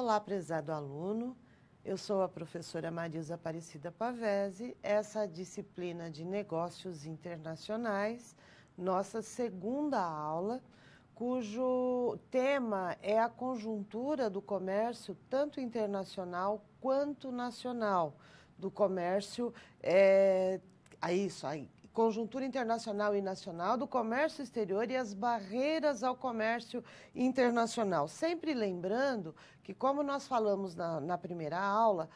Olá, prezado aluno. Eu sou a professora Marisa Aparecida Pavese. Essa disciplina de negócios internacionais, nossa segunda aula, cujo tema é a conjuntura do comércio, tanto internacional quanto nacional, do comércio, é, a isso, aí, conjuntura internacional e nacional do comércio exterior e as barreiras ao comércio internacional. Sempre lembrando que, como nós falamos na, na primeira aula,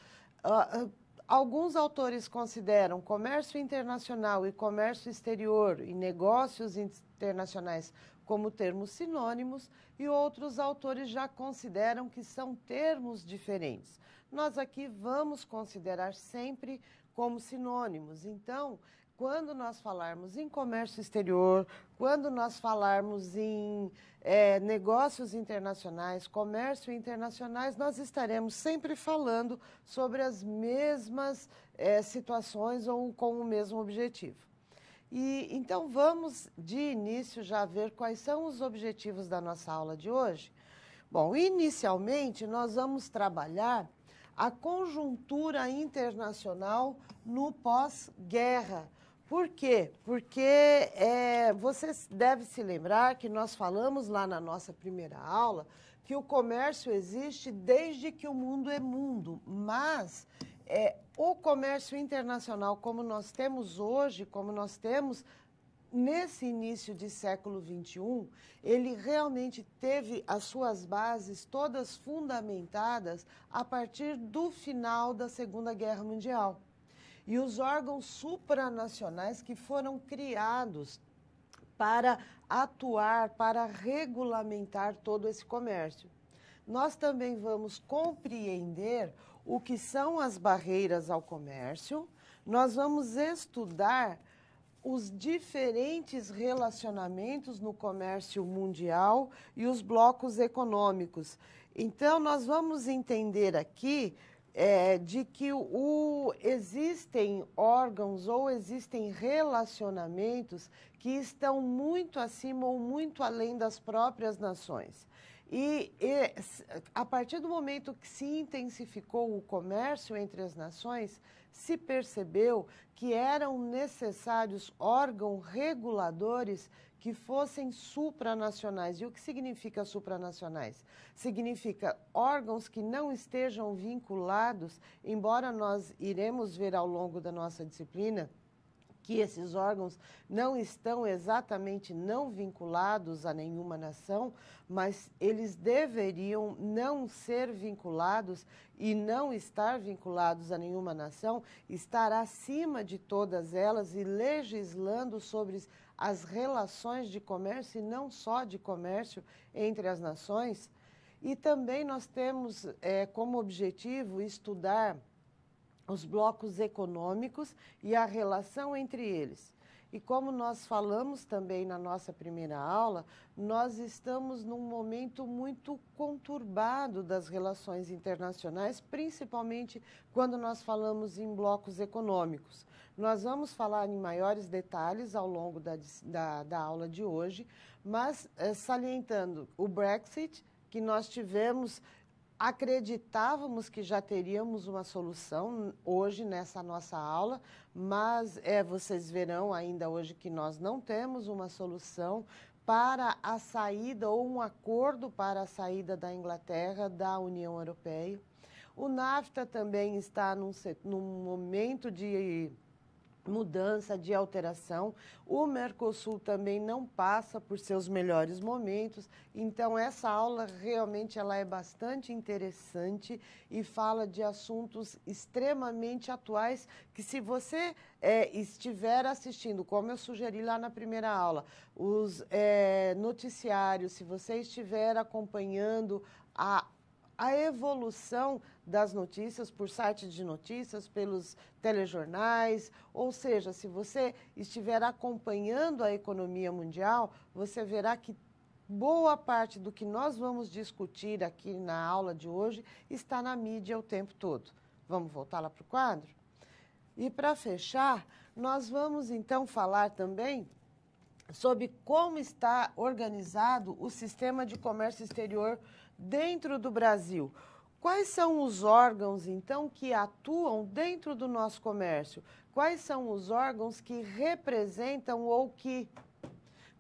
uh, uh, alguns autores consideram comércio internacional e comércio exterior e negócios internacionais como termos sinônimos e outros autores já consideram que são termos diferentes. Nós aqui vamos considerar sempre como sinônimos. Então, quando nós falarmos em comércio exterior, quando nós falarmos em é, negócios internacionais, comércio internacionais, nós estaremos sempre falando sobre as mesmas é, situações ou com o mesmo objetivo. E então vamos de início já ver quais são os objetivos da nossa aula de hoje. Bom, inicialmente nós vamos trabalhar a conjuntura internacional no pós-guerra por quê? Porque é, você deve se lembrar que nós falamos lá na nossa primeira aula que o comércio existe desde que o mundo é mundo, mas é, o comércio internacional, como nós temos hoje, como nós temos nesse início de século XXI, ele realmente teve as suas bases todas fundamentadas a partir do final da Segunda Guerra Mundial e os órgãos supranacionais que foram criados para atuar, para regulamentar todo esse comércio. Nós também vamos compreender o que são as barreiras ao comércio, nós vamos estudar os diferentes relacionamentos no comércio mundial e os blocos econômicos. Então, nós vamos entender aqui é, de que o, existem órgãos ou existem relacionamentos que estão muito acima ou muito além das próprias nações. E, e, a partir do momento que se intensificou o comércio entre as nações, se percebeu que eram necessários órgãos reguladores que fossem supranacionais. E o que significa supranacionais? Significa órgãos que não estejam vinculados, embora nós iremos ver ao longo da nossa disciplina que esses órgãos não estão exatamente não vinculados a nenhuma nação, mas eles deveriam não ser vinculados e não estar vinculados a nenhuma nação, estar acima de todas elas e legislando sobre as relações de comércio e não só de comércio entre as nações. E também nós temos é, como objetivo estudar os blocos econômicos e a relação entre eles. E como nós falamos também na nossa primeira aula, nós estamos num momento muito conturbado das relações internacionais, principalmente quando nós falamos em blocos econômicos. Nós vamos falar em maiores detalhes ao longo da, da, da aula de hoje, mas é, salientando o Brexit, que nós tivemos Acreditávamos que já teríamos uma solução hoje nessa nossa aula, mas é, vocês verão ainda hoje que nós não temos uma solução para a saída ou um acordo para a saída da Inglaterra da União Europeia. O NAFTA também está num, num momento de mudança, de alteração. O Mercosul também não passa por seus melhores momentos, então essa aula realmente ela é bastante interessante e fala de assuntos extremamente atuais que se você é, estiver assistindo, como eu sugeri lá na primeira aula, os é, noticiários, se você estiver acompanhando a a evolução das notícias por sites de notícias, pelos telejornais, ou seja, se você estiver acompanhando a economia mundial, você verá que boa parte do que nós vamos discutir aqui na aula de hoje está na mídia o tempo todo. Vamos voltar lá para o quadro? E para fechar, nós vamos então falar também sobre como está organizado o sistema de comércio exterior dentro do Brasil. Quais são os órgãos, então, que atuam dentro do nosso comércio? Quais são os órgãos que representam ou que.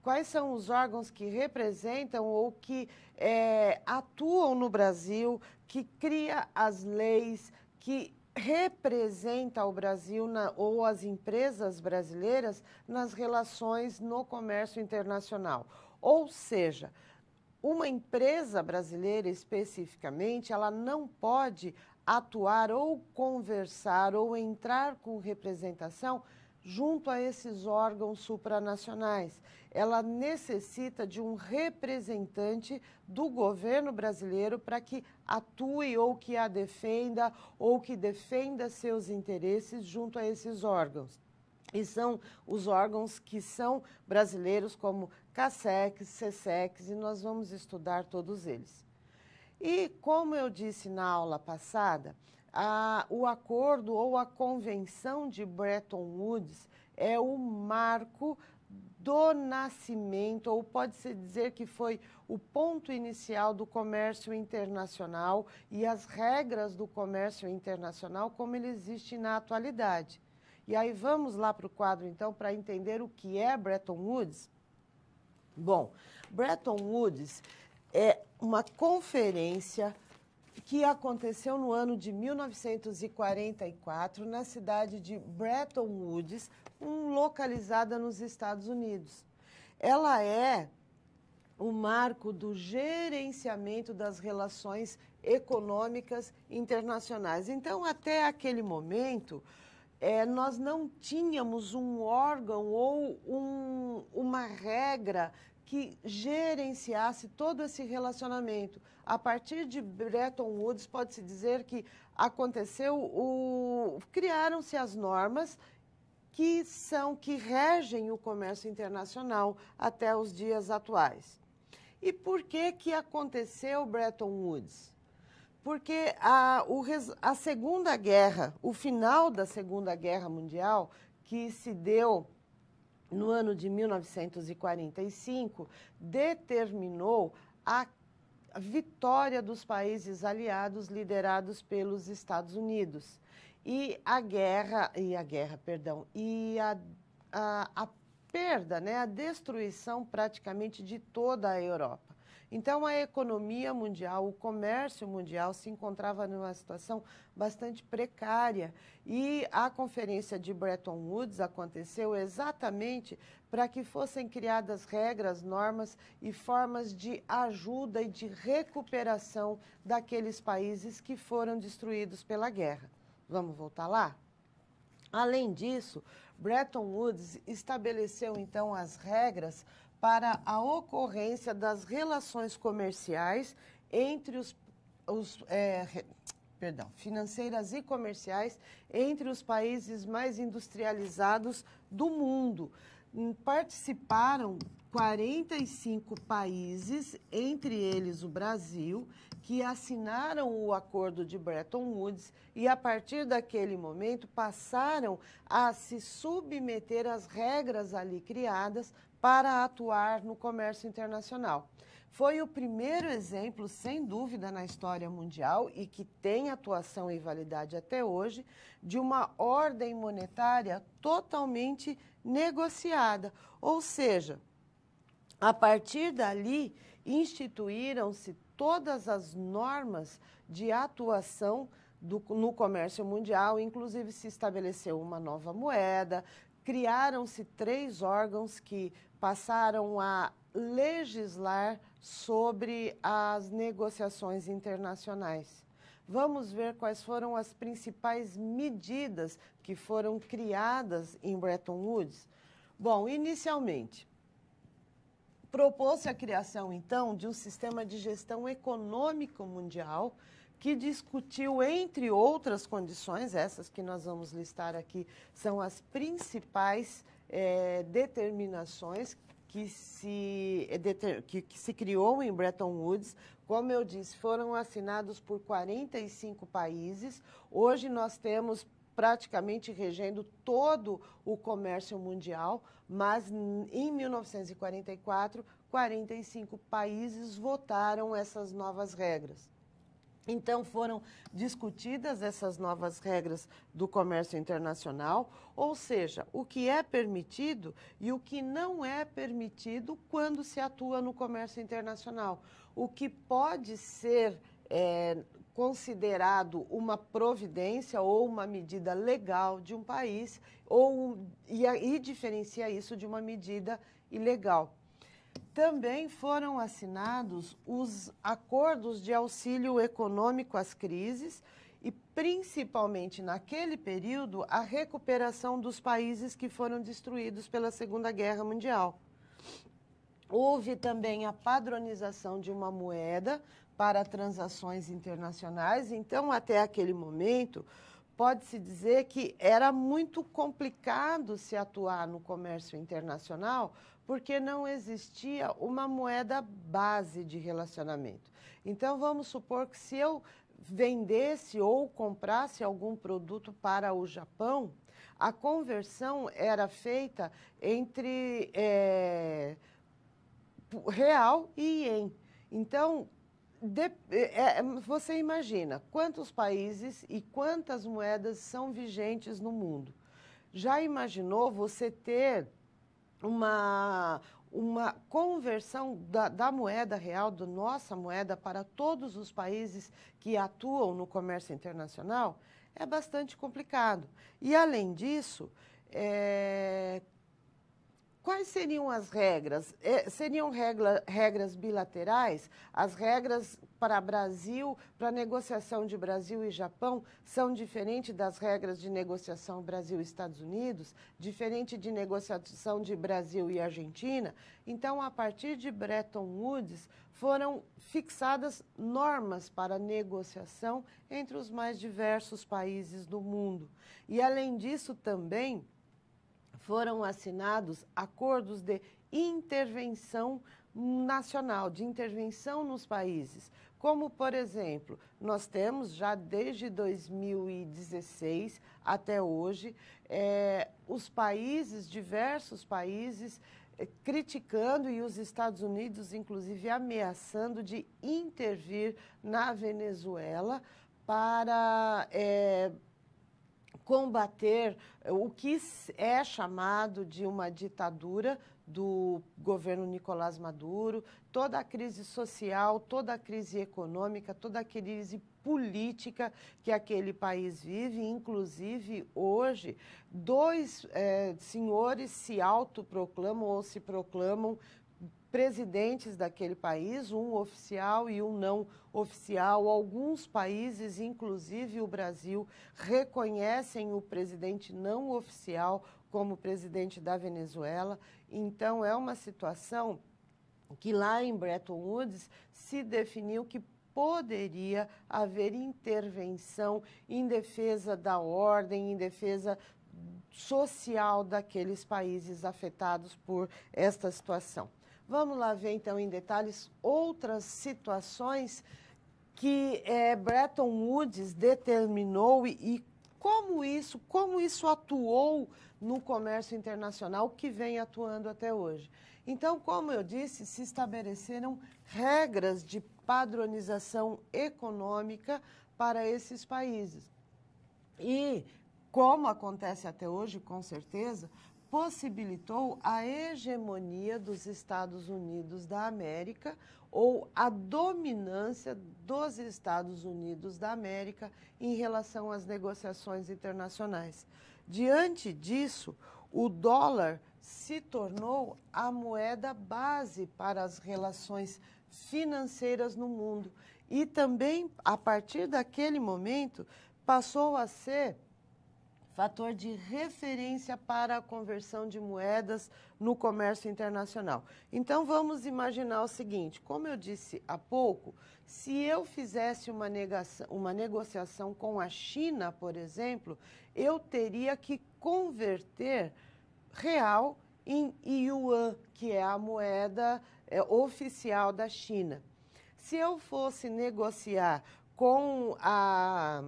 Quais são os órgãos que representam ou que é, atuam no Brasil, que cria as leis, que representa o Brasil na, ou as empresas brasileiras nas relações no comércio internacional? Ou seja, uma empresa brasileira especificamente, ela não pode atuar ou conversar ou entrar com representação junto a esses órgãos supranacionais. Ela necessita de um representante do governo brasileiro para que atue ou que a defenda ou que defenda seus interesses junto a esses órgãos. E são os órgãos que são brasileiros, como CASEX, CSEX, e nós vamos estudar todos eles. E, como eu disse na aula passada, a, o acordo ou a convenção de Bretton Woods é o marco do nascimento, ou pode-se dizer que foi o ponto inicial do comércio internacional e as regras do comércio internacional como ele existe na atualidade. E aí vamos lá para o quadro, então, para entender o que é Bretton Woods. Bom, Bretton Woods é uma conferência que aconteceu no ano de 1944 na cidade de Bretton Woods, um, localizada nos Estados Unidos. Ela é o marco do gerenciamento das relações econômicas internacionais. Então, até aquele momento, é, nós não tínhamos um órgão ou um, uma regra que gerenciasse todo esse relacionamento. A partir de Bretton Woods, pode-se dizer que aconteceu o criaram-se as normas que são que regem o comércio internacional até os dias atuais. E por que que aconteceu Bretton Woods? Porque a, o, a Segunda Guerra, o final da Segunda Guerra Mundial, que se deu no ano de 1945, determinou a vitória dos países aliados liderados pelos Estados Unidos. E a guerra, e a guerra, perdão, e a, a, a perda, né, a destruição praticamente de toda a Europa. Então, a economia mundial, o comércio mundial se encontrava numa situação bastante precária e a conferência de Bretton Woods aconteceu exatamente para que fossem criadas regras, normas e formas de ajuda e de recuperação daqueles países que foram destruídos pela guerra. Vamos voltar lá? Além disso, Bretton Woods estabeleceu então as regras para a ocorrência das relações comerciais entre os, os é, perdão, financeiras e comerciais entre os países mais industrializados do mundo. Hum, participaram 45 países, entre eles o Brasil, que assinaram o acordo de Bretton Woods e, a partir daquele momento, passaram a se submeter às regras ali criadas para atuar no comércio internacional. Foi o primeiro exemplo, sem dúvida, na história mundial e que tem atuação e validade até hoje, de uma ordem monetária totalmente negociada. Ou seja, a partir dali, instituíram-se todas as normas de atuação do, no comércio mundial, inclusive se estabeleceu uma nova moeda, criaram-se três órgãos que passaram a legislar sobre as negociações internacionais. Vamos ver quais foram as principais medidas que foram criadas em Bretton Woods. Bom, inicialmente, propôs-se a criação, então, de um sistema de gestão econômico mundial que discutiu, entre outras condições, essas que nós vamos listar aqui, são as principais é, determinações que se, é, que, que se criou em Bretton Woods. Como eu disse, foram assinados por 45 países. Hoje nós temos praticamente regendo todo o comércio mundial, mas em 1944, 45 países votaram essas novas regras. Então foram discutidas essas novas regras do comércio internacional, ou seja, o que é permitido e o que não é permitido quando se atua no comércio internacional. O que pode ser é, considerado uma providência ou uma medida legal de um país ou e, e diferencia isso de uma medida ilegal. Também foram assinados os acordos de auxílio econômico às crises e, principalmente naquele período, a recuperação dos países que foram destruídos pela Segunda Guerra Mundial. Houve também a padronização de uma moeda para transações internacionais, então, até aquele momento, pode-se dizer que era muito complicado se atuar no comércio internacional porque não existia uma moeda base de relacionamento. Então, vamos supor que se eu vendesse ou comprasse algum produto para o Japão, a conversão era feita entre é, real e ien. Então, de, é, é, você imagina quantos países e quantas moedas são vigentes no mundo. Já imaginou você ter uma, uma conversão da, da, moeda real, da nossa moeda, para todos os países que atuam no comércio internacional, é bastante complicado. E, além disso, é, Quais seriam as regras? É, seriam regra, regras bilaterais? As regras para Brasil, para negociação de Brasil e Japão, são diferentes das regras de negociação Brasil e Estados Unidos, diferente de negociação de Brasil e Argentina. Então, a partir de Bretton Woods, foram fixadas normas para negociação entre os mais diversos países do mundo. E, além disso, também foram assinados acordos de intervenção nacional, de intervenção nos países. Como, por exemplo, nós temos já desde 2016 até hoje, é, os países, diversos países, é, criticando e os Estados Unidos, inclusive, ameaçando de intervir na Venezuela para. É, combater o que é chamado de uma ditadura do governo Nicolás Maduro, toda a crise social, toda a crise econômica, toda a crise política que aquele país vive, inclusive hoje, dois é, senhores se autoproclamam ou se proclamam presidentes daquele país, um oficial e um não oficial. Alguns países, inclusive o Brasil, reconhecem o presidente não oficial como presidente da Venezuela. Então, é uma situação que lá em Bretton Woods se definiu que poderia haver intervenção em defesa da ordem, em defesa social daqueles países afetados por esta situação. Vamos lá ver então em detalhes outras situações que é, Bretton Woods determinou e, e como isso, como isso atuou no comércio internacional que vem atuando até hoje. Então, como eu disse, se estabeleceram regras de padronização econômica para esses países. E, como acontece até hoje, com certeza, possibilitou a hegemonia dos Estados Unidos da América ou a dominância dos Estados Unidos da América em relação às negociações internacionais. Diante disso, o dólar se tornou a moeda base para as relações financeiras no mundo e também, a partir daquele momento, passou a ser fator de referência para a conversão de moedas no comércio internacional. Então vamos imaginar o seguinte: como eu disse há pouco, se eu fizesse uma, negação, uma negociação com a China, por exemplo, eu teria que converter real em yuan, que é a moeda é, oficial da China. Se eu fosse negociar com a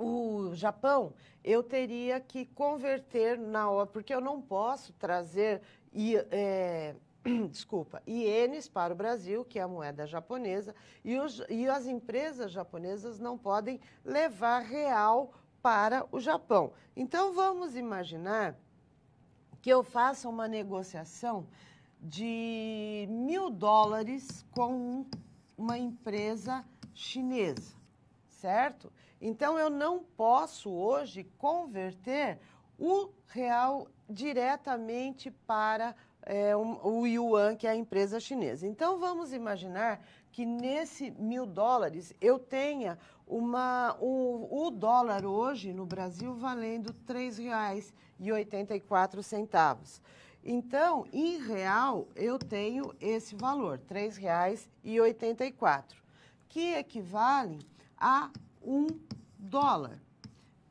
o Japão, eu teria que converter na hora, porque eu não posso trazer e, é, desculpa, ienes para o Brasil, que é a moeda japonesa, e, os, e as empresas japonesas não podem levar real para o Japão. Então, vamos imaginar que eu faça uma negociação de mil dólares com uma empresa chinesa, certo? Então, eu não posso hoje converter o real diretamente para é, o yuan, que é a empresa chinesa. Então, vamos imaginar que nesse mil dólares eu tenha uma, um, o dólar hoje no Brasil valendo R$ 3,84. Então, em real, eu tenho esse valor, R$ 3,84, que equivale a um dólar.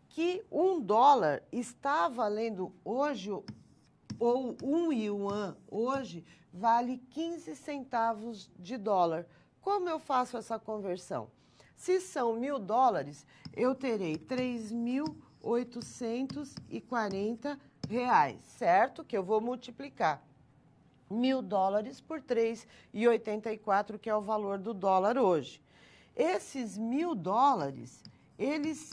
Que um dólar está valendo hoje, ou um yuan hoje, vale 15 centavos de dólar. Como eu faço essa conversão? Se são mil dólares, eu terei 3.840 reais, certo? Que eu vou multiplicar mil dólares por 3,84, que é o valor do dólar hoje. Esses mil dólares, eles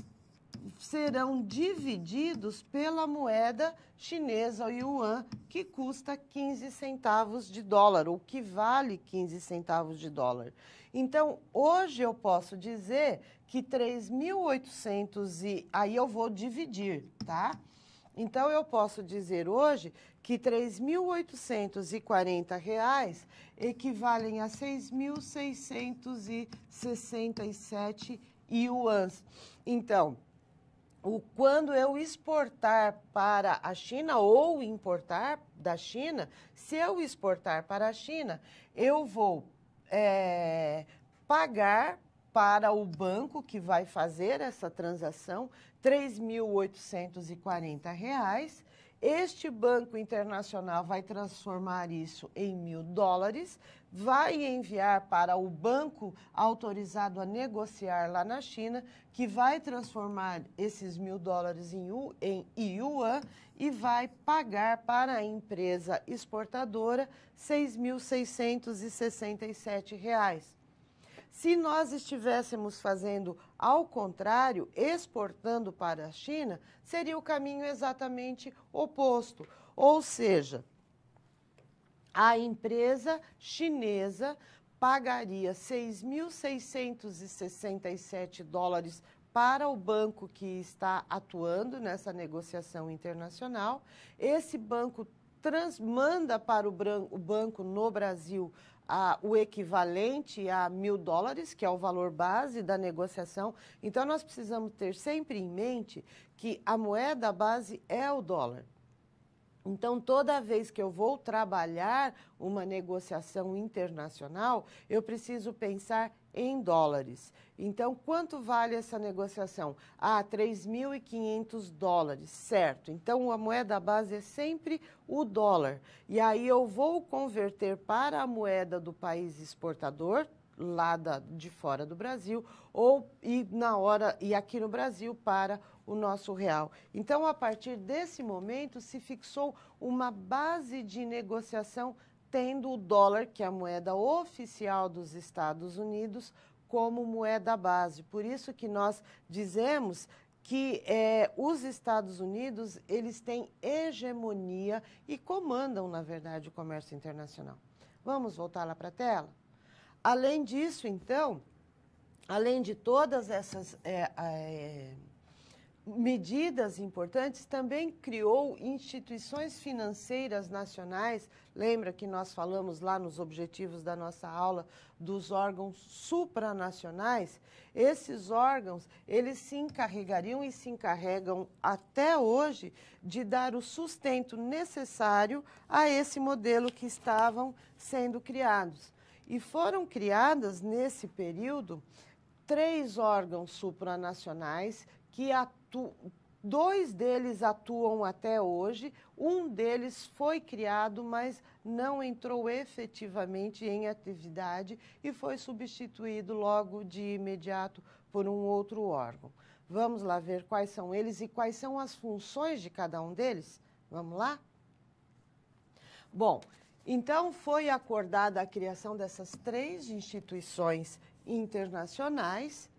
serão divididos pela moeda chinesa, o yuan, que custa 15 centavos de dólar, ou que vale 15 centavos de dólar. Então, hoje eu posso dizer que 3.800 e aí eu vou dividir, tá? Então, eu posso dizer hoje que R$ 3.840 equivalem a 6.667 yuans. Então, o, quando eu exportar para a China ou importar da China, se eu exportar para a China, eu vou é, pagar para o banco que vai fazer essa transação R$ 3.840. Este banco internacional vai transformar isso em mil dólares, vai enviar para o banco autorizado a negociar lá na China, que vai transformar esses mil dólares em, em yuan e vai pagar para a empresa exportadora R$ 6.667. Se nós estivéssemos fazendo ao contrário, exportando para a China, seria o caminho exatamente oposto. Ou seja, a empresa chinesa pagaria 6.667 dólares para o banco que está atuando nessa negociação internacional. Esse banco transmanda para o, banco no Brasil a, o equivalente a mil dólares, que é o valor base da negociação. Então, nós precisamos ter sempre em mente que a moeda base é o dólar. Então, toda vez que eu vou trabalhar uma negociação internacional, eu preciso pensar em dólares. Então, quanto vale essa negociação? Ah, 3.500 dólares, certo. Então, a moeda base é sempre o dólar. E aí eu vou converter para a moeda do país exportador, lá da, de fora do Brasil, ou e na hora e aqui no Brasil para o nosso real. Então, a partir desse momento, se fixou uma base de negociação tendo o dólar, que é a moeda oficial dos Estados Unidos, como moeda base. Por isso que nós dizemos que é, os Estados Unidos eles têm hegemonia e comandam, na verdade, o comércio internacional. Vamos voltar lá para a tela? Além disso, então, além de todas essas é, é, medidas importantes, também criou instituições financeiras nacionais. Lembra que nós falamos lá nos objetivos da nossa aula dos órgãos supranacionais? Esses órgãos, eles se encarregariam e se encarregam até hoje de dar o sustento necessário a esse modelo que estavam sendo criados. E foram criadas nesse período três órgãos supranacionais que atu... dois deles atuam até hoje, um deles foi criado, mas não entrou efetivamente em atividade e foi substituído logo de imediato por um outro órgão. Vamos lá ver quais são eles e quais são as funções de cada um deles? Vamos lá? Bom, Então, foi acordada a criação dessas três instituições internacionais,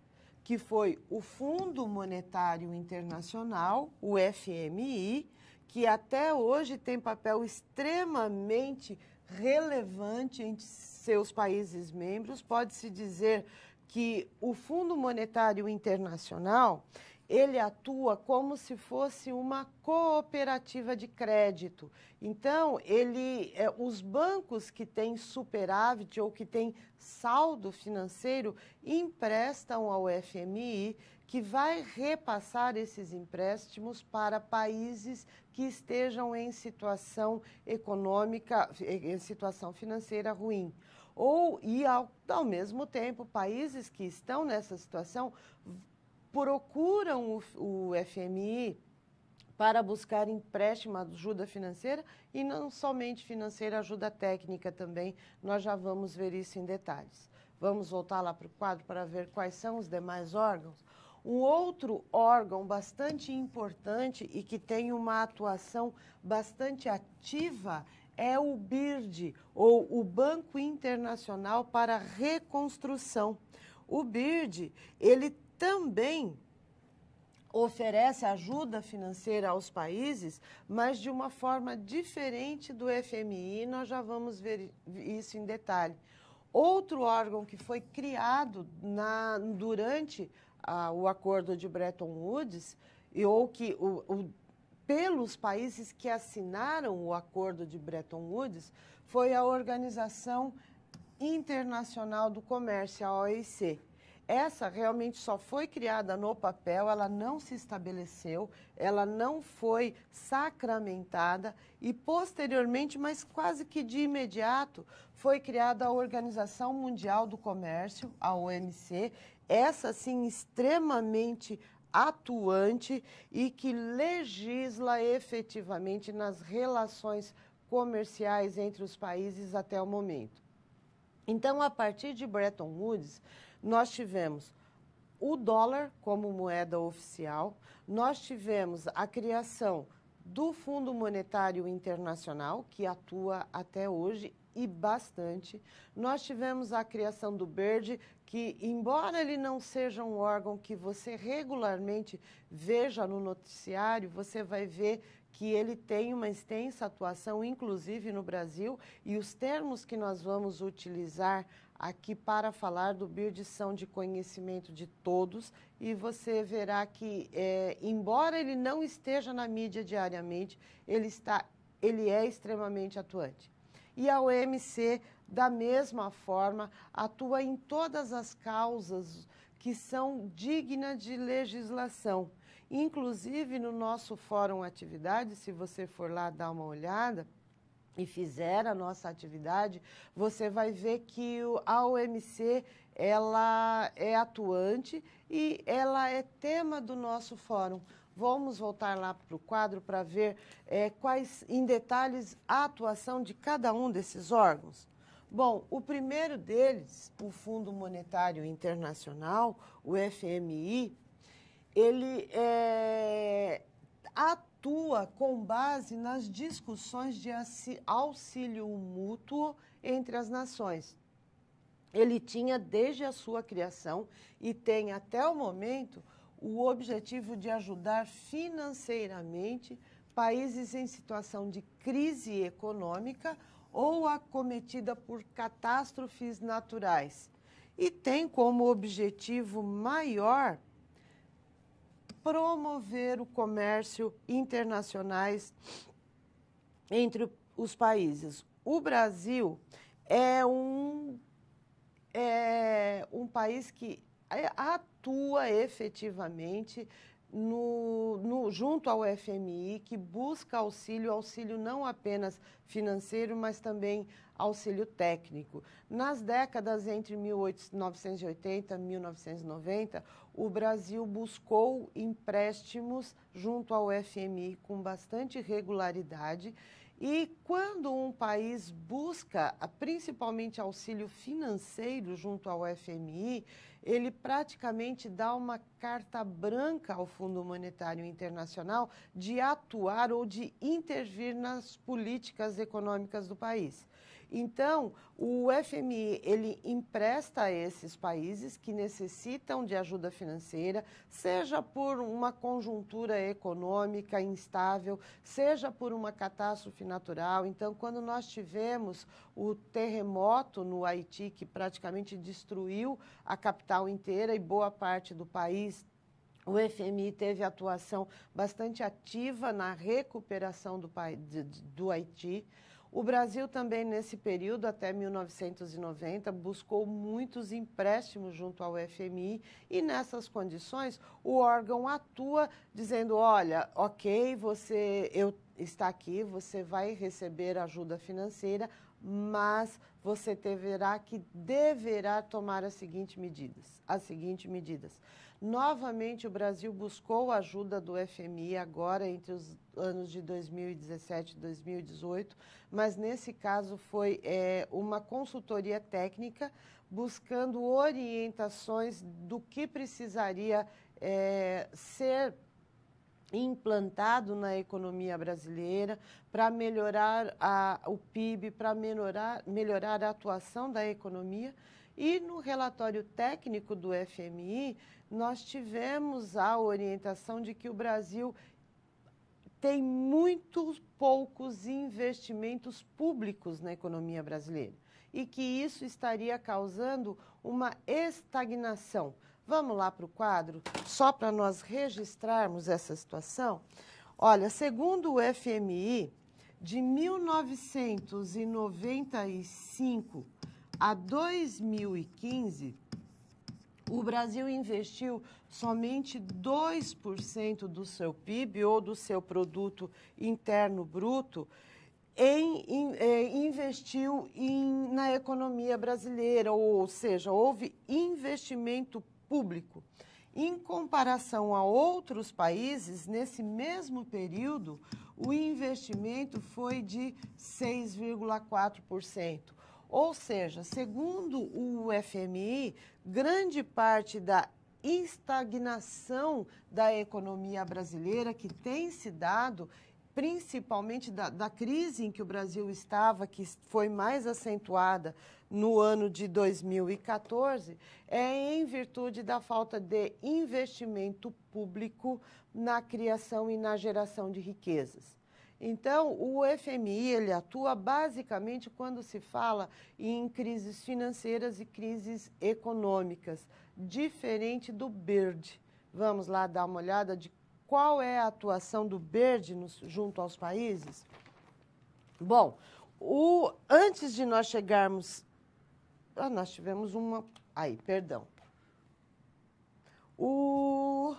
que foi o Fundo Monetário Internacional, o FMI, que até hoje tem papel extremamente relevante entre seus países membros. Pode-se dizer que o Fundo Monetário Internacional ele atua como se fosse uma cooperativa de crédito. Então, ele, é, os bancos que têm superávit ou que têm saldo financeiro emprestam ao FMI, que vai repassar esses empréstimos para países que estejam em situação econômica, em situação financeira ruim. Ou, e ao, ao mesmo tempo, países que estão nessa situação procuram o, o FMI para buscar empréstimo, ajuda financeira e não somente financeira, ajuda técnica também. Nós já vamos ver isso em detalhes. Vamos voltar lá para o quadro para ver quais são os demais órgãos. Um outro órgão bastante importante e que tem uma atuação bastante ativa é o BIRD, ou o Banco Internacional para Reconstrução. O BIRD, ele também oferece ajuda financeira aos países, mas de uma forma diferente do FMI, nós já vamos ver isso em detalhe. Outro órgão que foi criado na, durante a, o acordo de Bretton Woods, e, ou que o, o, pelos países que assinaram o acordo de Bretton Woods, foi a Organização Internacional do Comércio, a OIC. Essa realmente só foi criada no papel, ela não se estabeleceu, ela não foi sacramentada e posteriormente, mas quase que de imediato, foi criada a Organização Mundial do Comércio, a OMC, essa sim extremamente atuante e que legisla efetivamente nas relações comerciais entre os países até o momento. Então, a partir de Bretton Woods, nós tivemos o dólar como moeda oficial, nós tivemos a criação do Fundo Monetário Internacional, que atua até hoje e bastante. Nós tivemos a criação do BERD, que, embora ele não seja um órgão que você regularmente veja no noticiário, você vai ver que ele tem uma extensa atuação, inclusive no Brasil, e os termos que nós vamos utilizar aqui para falar do BIRD são de conhecimento de todos, e você verá que, é, embora ele não esteja na mídia diariamente, ele, está, ele é extremamente atuante. E a OMC, da mesma forma, atua em todas as causas que são dignas de legislação. Inclusive no nosso fórum atividade, se você for lá dar uma olhada e fizer a nossa atividade, você vai ver que a OMC ela é atuante e ela é tema do nosso fórum. Vamos voltar lá para o quadro para ver é, quais, em detalhes, a atuação de cada um desses órgãos. Bom, o primeiro deles, o Fundo Monetário Internacional, o FMI, ele é, atua com base nas discussões de auxílio mútuo entre as nações. Ele tinha desde a sua criação e tem até o momento o objetivo de ajudar financeiramente países em situação de crise econômica ou acometida por catástrofes naturais. E tem como objetivo maior promover o comércio internacionais entre os países. O Brasil é um, é um país que atua efetivamente no, no, junto ao FMI, que busca auxílio, auxílio não apenas financeiro, mas também auxílio técnico. Nas décadas entre 1980 e 1990, o Brasil buscou empréstimos junto ao FMI com bastante regularidade E quando um país busca principalmente auxílio financeiro junto ao FMI, ele praticamente dá uma carta branca ao Fundo Monetário Internacional de atuar ou de intervir nas políticas econômicas do país. Então, o FMI ele empresta a esses países que necessitam de ajuda financeira, seja por uma conjuntura econômica instável, seja por uma catástrofe natural. Então, quando nós tivemos o terremoto no Haiti, que praticamente destruiu a capital inteira e boa parte do país, o FMI teve atuação bastante ativa na recuperação do, do Haiti. O Brasil também, nesse período, até 1990, buscou muitos empréstimos junto ao FMI e, nessas condições, o órgão atua dizendo, olha, ok, você eu, está aqui, você vai receber ajuda financeira, mas você deverá que deverá tomar as seguintes medidas, as seguintes medidas. Novamente, o Brasil buscou a ajuda do FMI agora entre os anos de 2017 e 2018, mas nesse caso foi é, uma consultoria técnica buscando orientações do que precisaria é, ser implantado na economia brasileira para melhorar a, o PIB, para melhorar, melhorar a atuação da economia. E no relatório técnico do FMI, nós tivemos a orientação de que o Brasil tem muito poucos investimentos públicos na economia brasileira e que isso estaria causando uma estagnação. Vamos lá para o quadro, só para nós registrarmos essa situação. Olha, segundo o FMI, de 1995 a 2015, o Brasil investiu somente 2% do seu PIB ou do seu produto interno bruto em, em, eh, investiu em, na economia brasileira, ou seja, houve investimento público. Em comparação a outros países, nesse mesmo período, o investimento foi de 6,4%. Ou seja, segundo o FMI, grande parte da estagnação da economia brasileira que tem se dado, principalmente da, da, crise em que o Brasil estava, que foi mais acentuada no ano de 2014, é em virtude da falta de investimento público na criação e na geração de riquezas. Então, o FMI ele atua basicamente quando se fala em crises financeiras e crises econômicas, diferente do BIRD. Vamos lá dar uma olhada de qual é a atuação do nos, junto aos países? Bom, o, antes de nós chegarmos. Ah, nós tivemos uma. Aí, perdão. O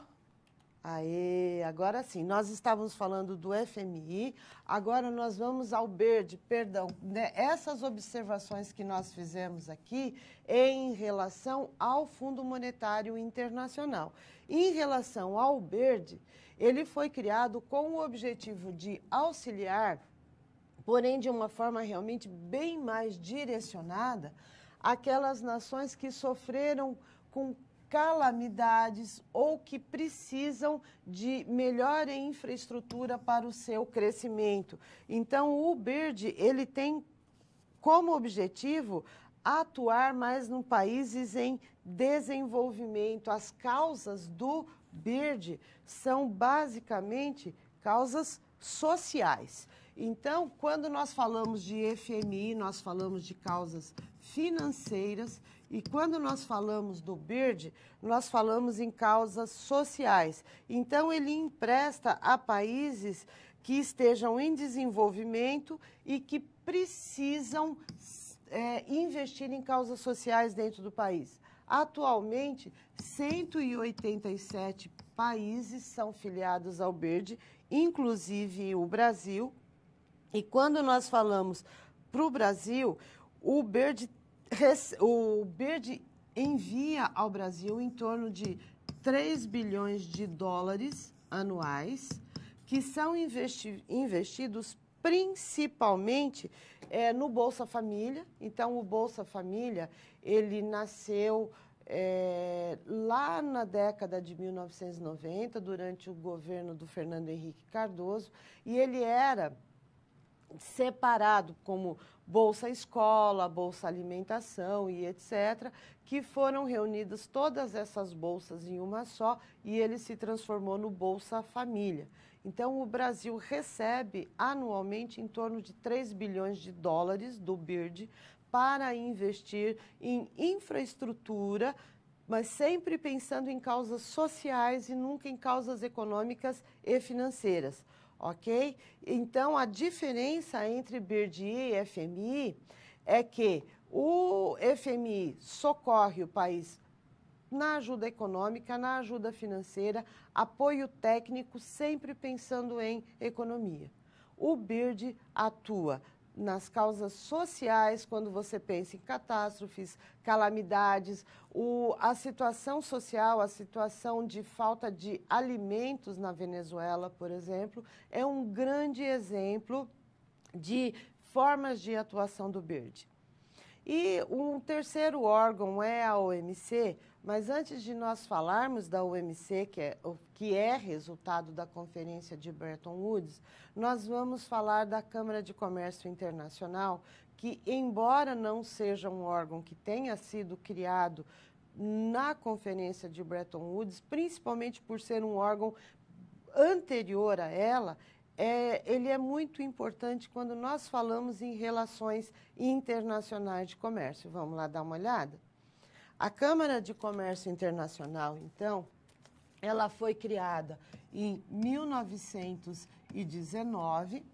Aê, agora sim, nós estávamos falando do FMI, agora nós vamos ao BERD, perdão, né? essas observações que nós fizemos aqui em relação ao Fundo Monetário Internacional. Em relação ao BERD, ele foi criado com o objetivo de auxiliar, porém de uma forma realmente bem mais direcionada, aquelas nações que sofreram com calamidades ou que precisam de melhor infraestrutura para o seu crescimento. Então, o BIRD, ele tem como objetivo atuar mais no países em desenvolvimento. As causas do BIRD são basicamente causas sociais. Então, quando nós falamos de FMI, nós falamos de causas financeiras e quando nós falamos do BIRD, nós falamos em causas sociais. Então, ele empresta a países que estejam em desenvolvimento e que precisam é, investir em causas sociais dentro do país. Atualmente, 187 países são filiados ao BIRD, inclusive o Brasil. E quando nós falamos para o Brasil, o BIRD o BIRD envia ao Brasil em torno de 3 bilhões de dólares anuais que são investi investidos principalmente é, no Bolsa Família. Então, o Bolsa Família, ele nasceu é, lá na década de 1990, durante o governo do Fernando Henrique Cardoso, e ele era separado como Bolsa Escola, Bolsa Alimentação e etc., que foram reunidas todas essas bolsas em uma só e ele se transformou no Bolsa Família. Então, o Brasil recebe anualmente em torno de 3 bilhões de dólares do BIRD para investir em infraestrutura, mas sempre pensando em causas sociais e nunca em causas econômicas e financeiras ok? Então, a diferença entre BIRD e FMI é que o FMI socorre o país na ajuda econômica, na ajuda financeira, apoio técnico, sempre pensando em economia. O BIRD atua nas causas sociais, quando você pensa em catástrofes, calamidades, o, a situação social, a situação de falta de alimentos na Venezuela, por exemplo, é um grande exemplo de formas de atuação do BIRD. E um terceiro órgão é a OMC, mas antes de nós falarmos da OMC, que é, que é resultado da conferência de Bretton Woods, nós vamos falar da Câmara de Comércio Internacional, que, embora não seja um órgão que tenha sido criado na conferência de Bretton Woods, principalmente por ser um órgão anterior a ela, é, ele é muito importante quando nós falamos em relações internacionais de comércio. Vamos lá dar uma olhada? A Câmara de Comércio Internacional, então, ela foi criada em 1919.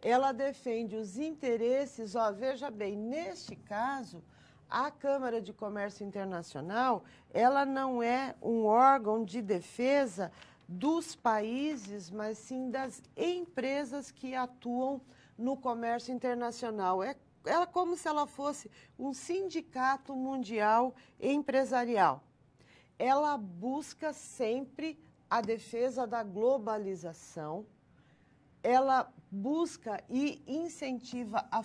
Ela defende os interesses, ó, veja bem, neste caso, a Câmara de Comércio Internacional, ela não é um órgão de defesa dos países, mas sim das empresas que atuam no comércio internacional. É ela como se ela fosse um sindicato mundial empresarial. Ela busca sempre a defesa da globalização, ela busca e incentiva a,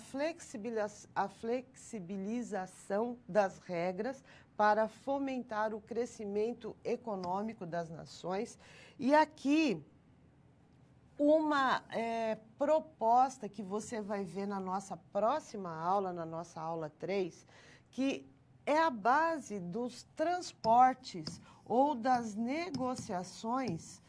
a flexibilização das regras para fomentar o crescimento econômico das nações. E aqui uma é, proposta que você vai ver na nossa próxima aula, na nossa aula 3, que é a base dos transportes ou das negociações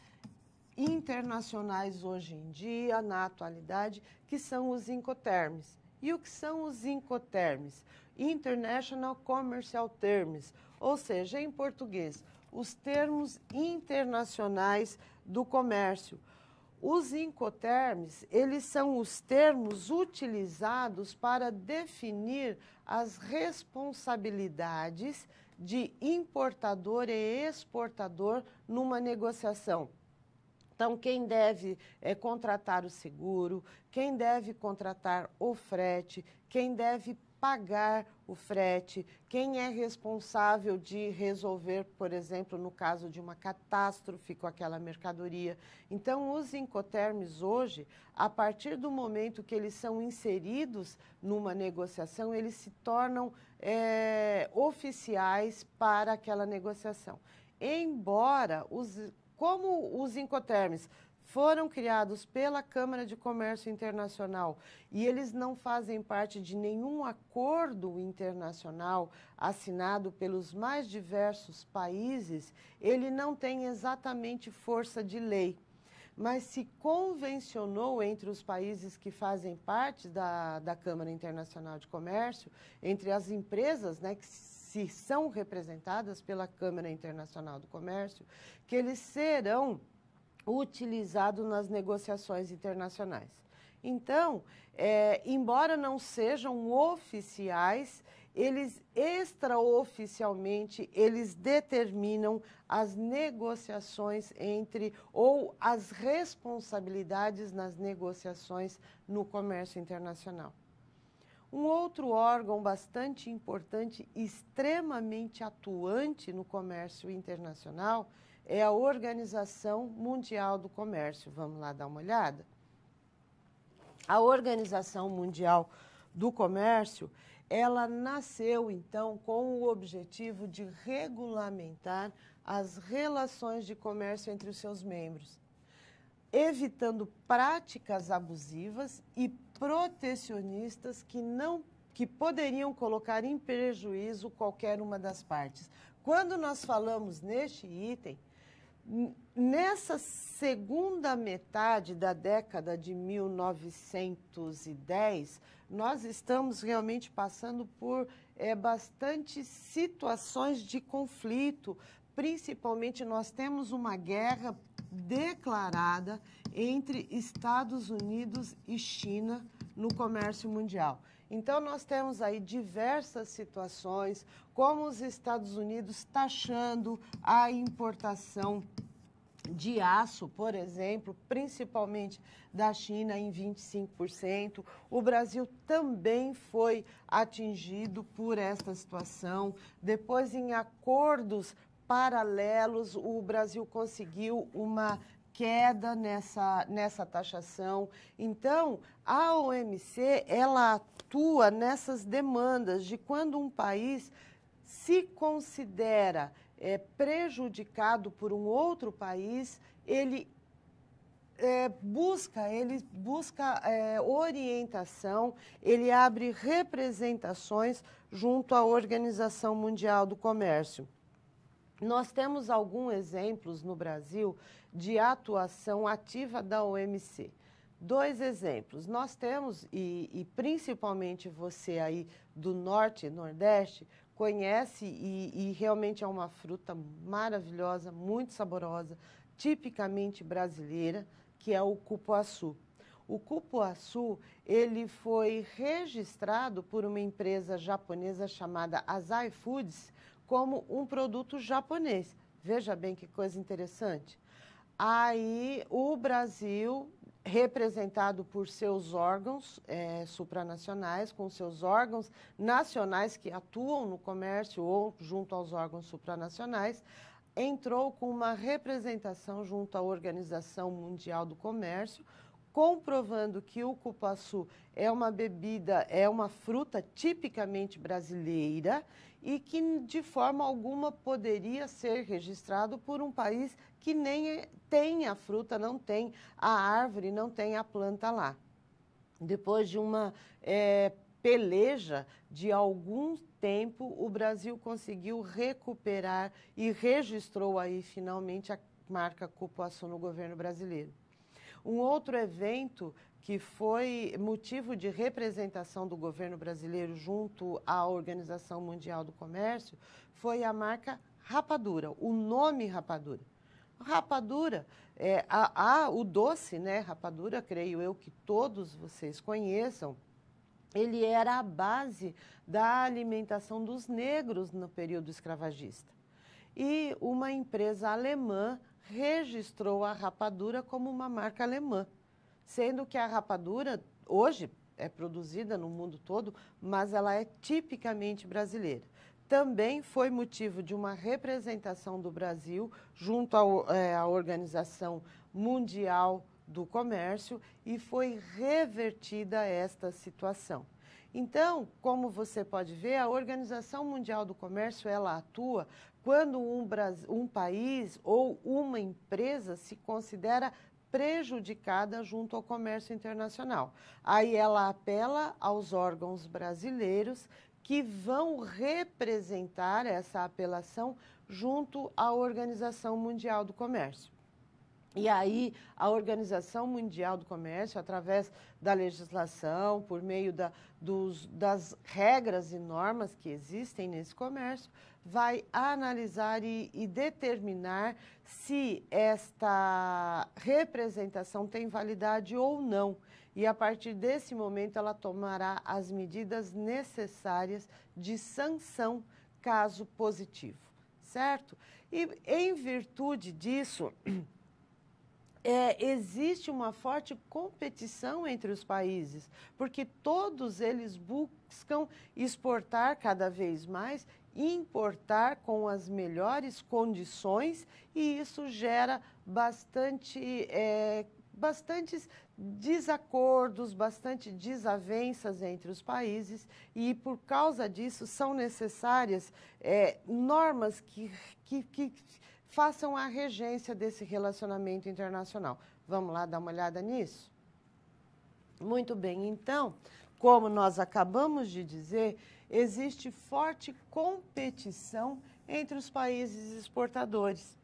internacionais hoje em dia, na atualidade, que são os incoterms. E o que são os incoterms? International Commercial Terms, ou seja, em português, os termos internacionais do comércio os incoterms, eles são os termos utilizados para definir as responsabilidades de importador e exportador numa negociação. Então, quem deve é, contratar o seguro, quem deve contratar o frete, quem deve pagar o frete, quem é responsável de resolver, por exemplo, no caso de uma catástrofe com aquela mercadoria. Então, os incoterms hoje, a partir do momento que eles são inseridos numa negociação, eles se tornam é, oficiais para aquela negociação. Embora os como os incoterms foram criados pela Câmara de Comércio Internacional e eles não fazem parte de nenhum acordo internacional assinado pelos mais diversos países, ele não tem exatamente força de lei. Mas se convencionou entre os países que fazem parte da, da Câmara Internacional de Comércio, entre as empresas né, que se são representadas pela Câmara Internacional do Comércio, que eles serão utilizado nas negociações internacionais. Então, é, embora não sejam oficiais, eles extraoficialmente eles determinam as negociações entre ou as responsabilidades nas negociações no comércio internacional. Um outro órgão bastante importante, extremamente atuante no comércio internacional, é a Organização Mundial do Comércio. Vamos lá dar uma olhada? A Organização Mundial do Comércio, ela nasceu então com o objetivo de regulamentar as relações de comércio entre os seus membros, evitando práticas abusivas e protecionistas que não que poderiam colocar em prejuízo qualquer uma das partes. Quando nós falamos neste item, nessa segunda metade da década de 1910, nós estamos realmente passando por é, bastante situações de conflito. Principalmente, nós temos uma guerra declarada entre Estados Unidos e China no comércio mundial. Então, nós temos aí diversas situações, como os Estados Unidos taxando a importação de aço, por exemplo, principalmente da China em 25%. O Brasil também foi atingido por esta situação. Depois, em acordos paralelos, o Brasil conseguiu uma queda nessa, nessa taxação. Então, a OMC, ela atua nessas demandas de quando um país se considera é, prejudicado por um outro país, ele é, busca, ele busca é, orientação, ele abre representações junto à Organização Mundial do Comércio. Nós temos alguns exemplos no Brasil de atuação ativa da OMC. Dois exemplos. Nós temos, e, e principalmente você aí do Norte e Nordeste, conhece e, e, realmente é uma fruta maravilhosa, muito saborosa, tipicamente brasileira, que é o cupuaçu. O cupuaçu, ele foi registrado por uma empresa japonesa chamada Azai Foods como um produto japonês. Veja bem que coisa interessante. Aí o Brasil, representado por seus órgãos é, supranacionais, com seus órgãos nacionais que atuam no comércio ou junto aos órgãos supranacionais, entrou com uma representação junto à Organização Mundial do Comércio, comprovando que o cupuaçu é uma bebida, é uma fruta tipicamente brasileira e que de forma alguma poderia ser registrado por um país que nem tem a fruta, não tem a árvore, não tem a planta lá. Depois de uma é, peleja de algum tempo, o Brasil conseguiu recuperar e registrou aí finalmente a marca Cupuaçu no governo brasileiro. Um outro evento que foi motivo de representação do governo brasileiro junto à Organização Mundial do Comércio foi a marca Rapadura, o nome Rapadura. Rapadura, é, a, a, o doce, né, rapadura, creio eu que todos vocês conheçam, ele era a base da alimentação dos negros no período escravagista. E uma empresa alemã registrou a rapadura como uma marca alemã, sendo que a rapadura hoje é produzida no mundo todo, mas ela é tipicamente brasileira. Também foi motivo de uma representação do Brasil junto à, é, à Organização Mundial do Comércio e foi revertida esta situação. Então, como você pode ver, a Organização Mundial do Comércio ela atua quando um, um país ou uma empresa se considera prejudicada junto ao comércio internacional. Aí ela apela aos órgãos brasileiros que vão representar essa apelação junto à Organização Mundial do Comércio. E aí, a Organização Mundial do Comércio, através da legislação, por meio da, dos, das regras e normas que existem nesse comércio, vai analisar e, e determinar se esta representação tem validade ou não. E a partir desse momento, ela tomará as medidas necessárias de sanção, caso positivo, certo? E em virtude disso é, existe uma forte competição entre os países, porque todos eles buscam exportar cada vez mais, importar com as melhores condições, e isso gera bastante é, bastantes desacordos, bastante desavenças entre os países e, por causa disso, são necessárias é, normas que, que, que façam a regência desse relacionamento internacional. Vamos lá dar uma olhada nisso? Muito bem, então, como nós acabamos de dizer, existe forte competição entre os países exportadores.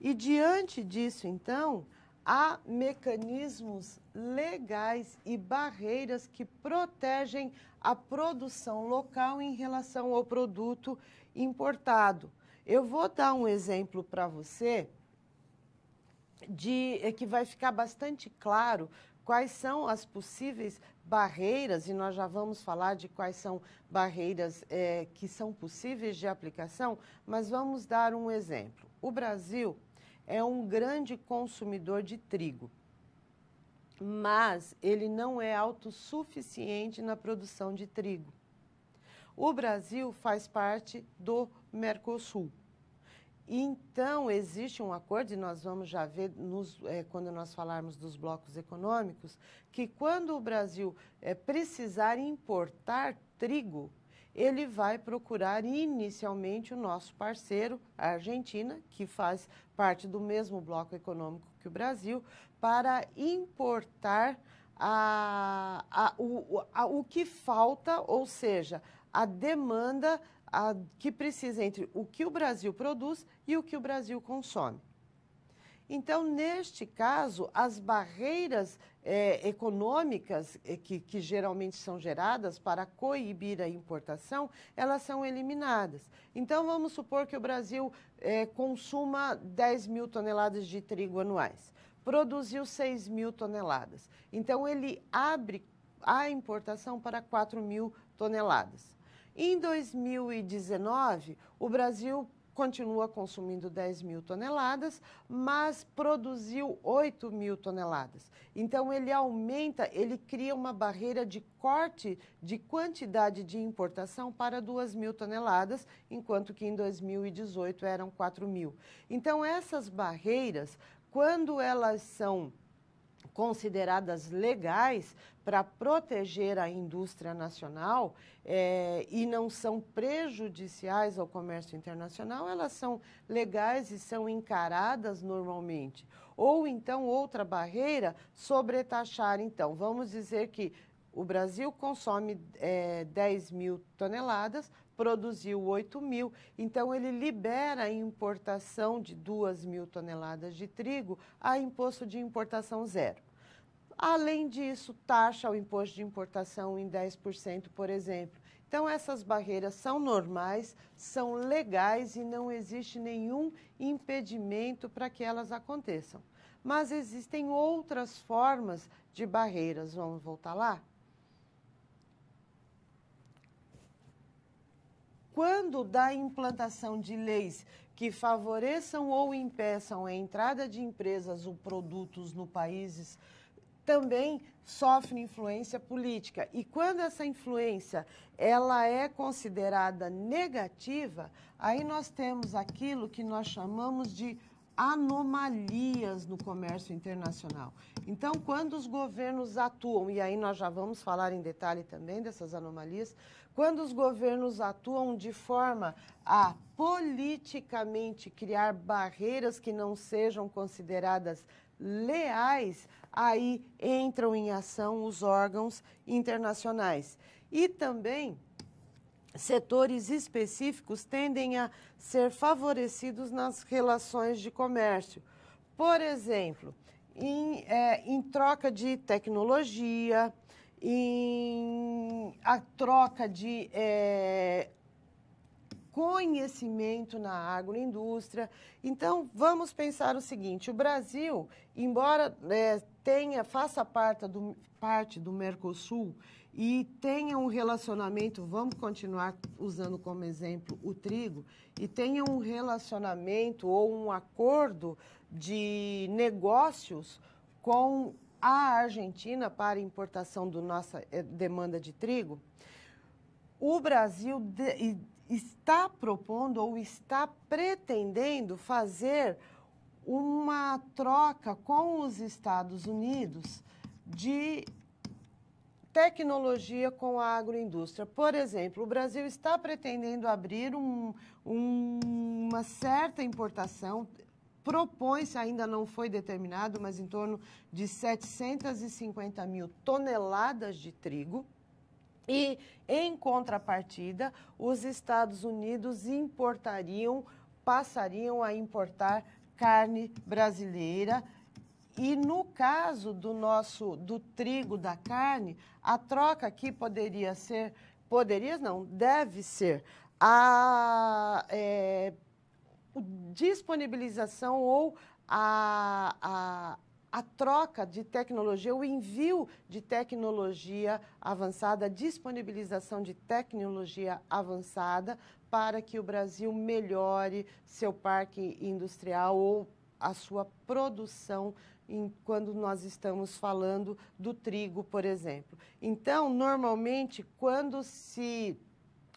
E diante disso, então, há mecanismos legais e barreiras que protegem a produção local em relação ao produto importado. Eu vou dar um exemplo para você de é que vai ficar bastante claro quais são as possíveis barreiras, e nós já vamos falar de quais são barreiras é, que são possíveis de aplicação, mas vamos dar um exemplo. O Brasil é um grande consumidor de trigo, mas ele não é autossuficiente na produção de trigo. O Brasil faz parte do Mercosul. Então, existe um acordo, e nós vamos já ver nos, é, quando nós falarmos dos blocos econômicos, que quando o Brasil é, precisar importar trigo, ele vai procurar inicialmente o nosso parceiro, a Argentina, que faz parte do mesmo bloco econômico que o Brasil, para importar a, a, o, a, o que falta, ou seja, a demanda a, que precisa entre o que o Brasil produz e o que o Brasil consome. Então, neste caso, as barreiras é, econômicas é, que, que, geralmente são geradas para coibir a importação, elas são eliminadas. Então, vamos supor que o Brasil é, consuma 10 mil toneladas de trigo anuais, produziu 6 mil toneladas. Então, ele abre a importação para 4 mil toneladas. Em 2019, o Brasil continua consumindo 10 mil toneladas, mas produziu 8 mil toneladas. Então, ele aumenta, ele cria uma barreira de corte de quantidade de importação para 2 mil toneladas, enquanto que em 2018 eram 4 mil. Então, essas barreiras, quando elas são consideradas legais para proteger a indústria nacional é, e não são prejudiciais ao comércio internacional, elas são legais e são encaradas normalmente. Ou então, outra barreira, sobretaxar. Então, vamos dizer que o Brasil consome é, 10 mil toneladas, produziu 8 mil, então ele libera a importação de 2 mil toneladas de trigo a imposto de importação zero. Além disso, taxa o imposto de importação em 10%, por exemplo. Então, essas barreiras são normais, são legais e não existe nenhum impedimento para que elas aconteçam. Mas existem outras formas de barreiras. Vamos voltar lá? Quando da implantação de leis que favoreçam ou impeçam a entrada de empresas ou produtos no países também sofre influência política. E quando essa influência ela é considerada negativa, aí nós temos aquilo que nós chamamos de anomalias no comércio internacional. Então, quando os governos atuam, e aí nós já vamos falar em detalhe também dessas anomalias, quando os governos atuam de forma a politicamente criar barreiras que não sejam consideradas leais, aí entram em ação os órgãos internacionais. E também setores específicos tendem a ser favorecidos nas relações de comércio. Por exemplo, em, é, em troca de tecnologia, em a troca de é, conhecimento na agroindústria. Então, vamos pensar o seguinte: o Brasil, embora é, tenha, faça parte do, parte do Mercosul e tenha um relacionamento, vamos continuar usando como exemplo o trigo, e tenha um relacionamento ou um acordo de negócios com a Argentina para importação da nossa é, demanda de trigo, o Brasil de, está propondo ou está pretendendo fazer uma troca com os Estados Unidos de tecnologia com a agroindústria. Por exemplo, o Brasil está pretendendo abrir um, um, uma certa importação, propõe-se, ainda não foi determinado, mas em torno de 750 mil toneladas de trigo. E, em contrapartida, os Estados Unidos importariam, passariam a importar carne brasileira. E no caso do nosso do trigo da carne, a troca aqui poderia ser, poderia não, deve ser a é, disponibilização ou a, a, a troca de tecnologia, o envio de tecnologia avançada, a disponibilização de tecnologia avançada para que o Brasil melhore seu parque industrial ou a sua produção em, quando nós estamos falando do trigo, por exemplo. Então, normalmente, quando se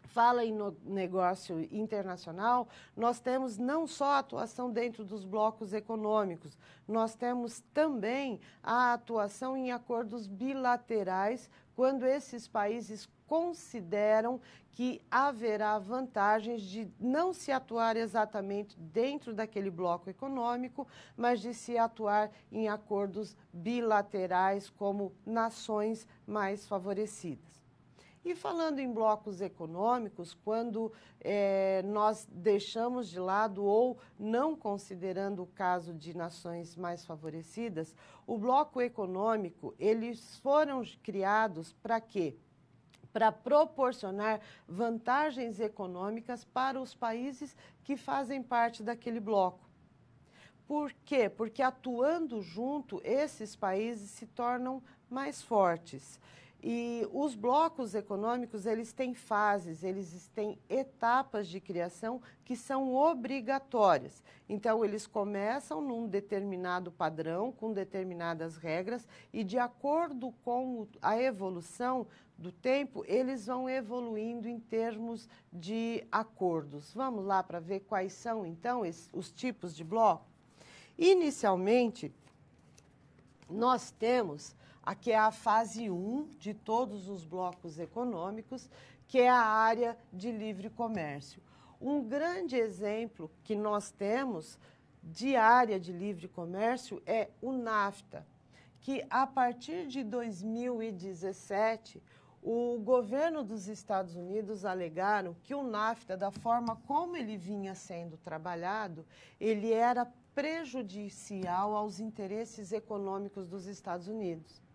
fala em negócio internacional, nós temos não só a atuação dentro dos blocos econômicos, nós temos também a atuação em acordos bilaterais, quando esses países consideram que haverá vantagens de não se atuar exatamente dentro daquele bloco econômico, mas de se atuar em acordos bilaterais como nações mais favorecidas. E falando em blocos econômicos, quando é, nós deixamos de lado ou não considerando o caso de nações mais favorecidas, o bloco econômico, eles foram criados para quê? para proporcionar vantagens econômicas para os países que fazem parte daquele bloco. Por quê? Porque atuando junto, esses países se tornam mais fortes. E os blocos econômicos, eles têm fases, eles têm etapas de criação que são obrigatórias. Então, eles começam num determinado padrão, com determinadas regras, e de acordo com a evolução do tempo, eles vão evoluindo em termos de acordos. Vamos lá para ver quais são, então, os tipos de bloco? Inicialmente, nós temos Aqui é a fase 1 de todos os blocos econômicos, que é a área de livre comércio. Um grande exemplo que nós temos de área de livre comércio é o NAFTA, que a partir de 2017 o governo dos Estados Unidos alegaram que o NAFTA, da forma como ele vinha sendo trabalhado, ele era prejudicial aos interesses econômicos dos Estados Unidos.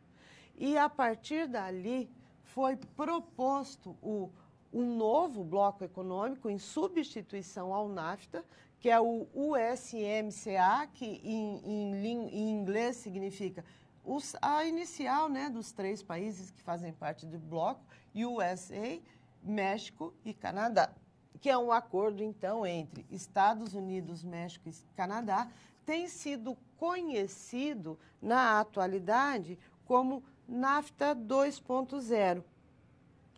E a partir dali foi proposto o, um novo bloco econômico em substituição ao NAFTA, que é o USMCA, que em, em, em inglês significa os, a inicial né, dos três países que fazem parte do bloco, USA, México e Canadá, que é um acordo, então, entre Estados Unidos, México e Canadá, tem sido conhecido na atualidade como NAFTA 2.0.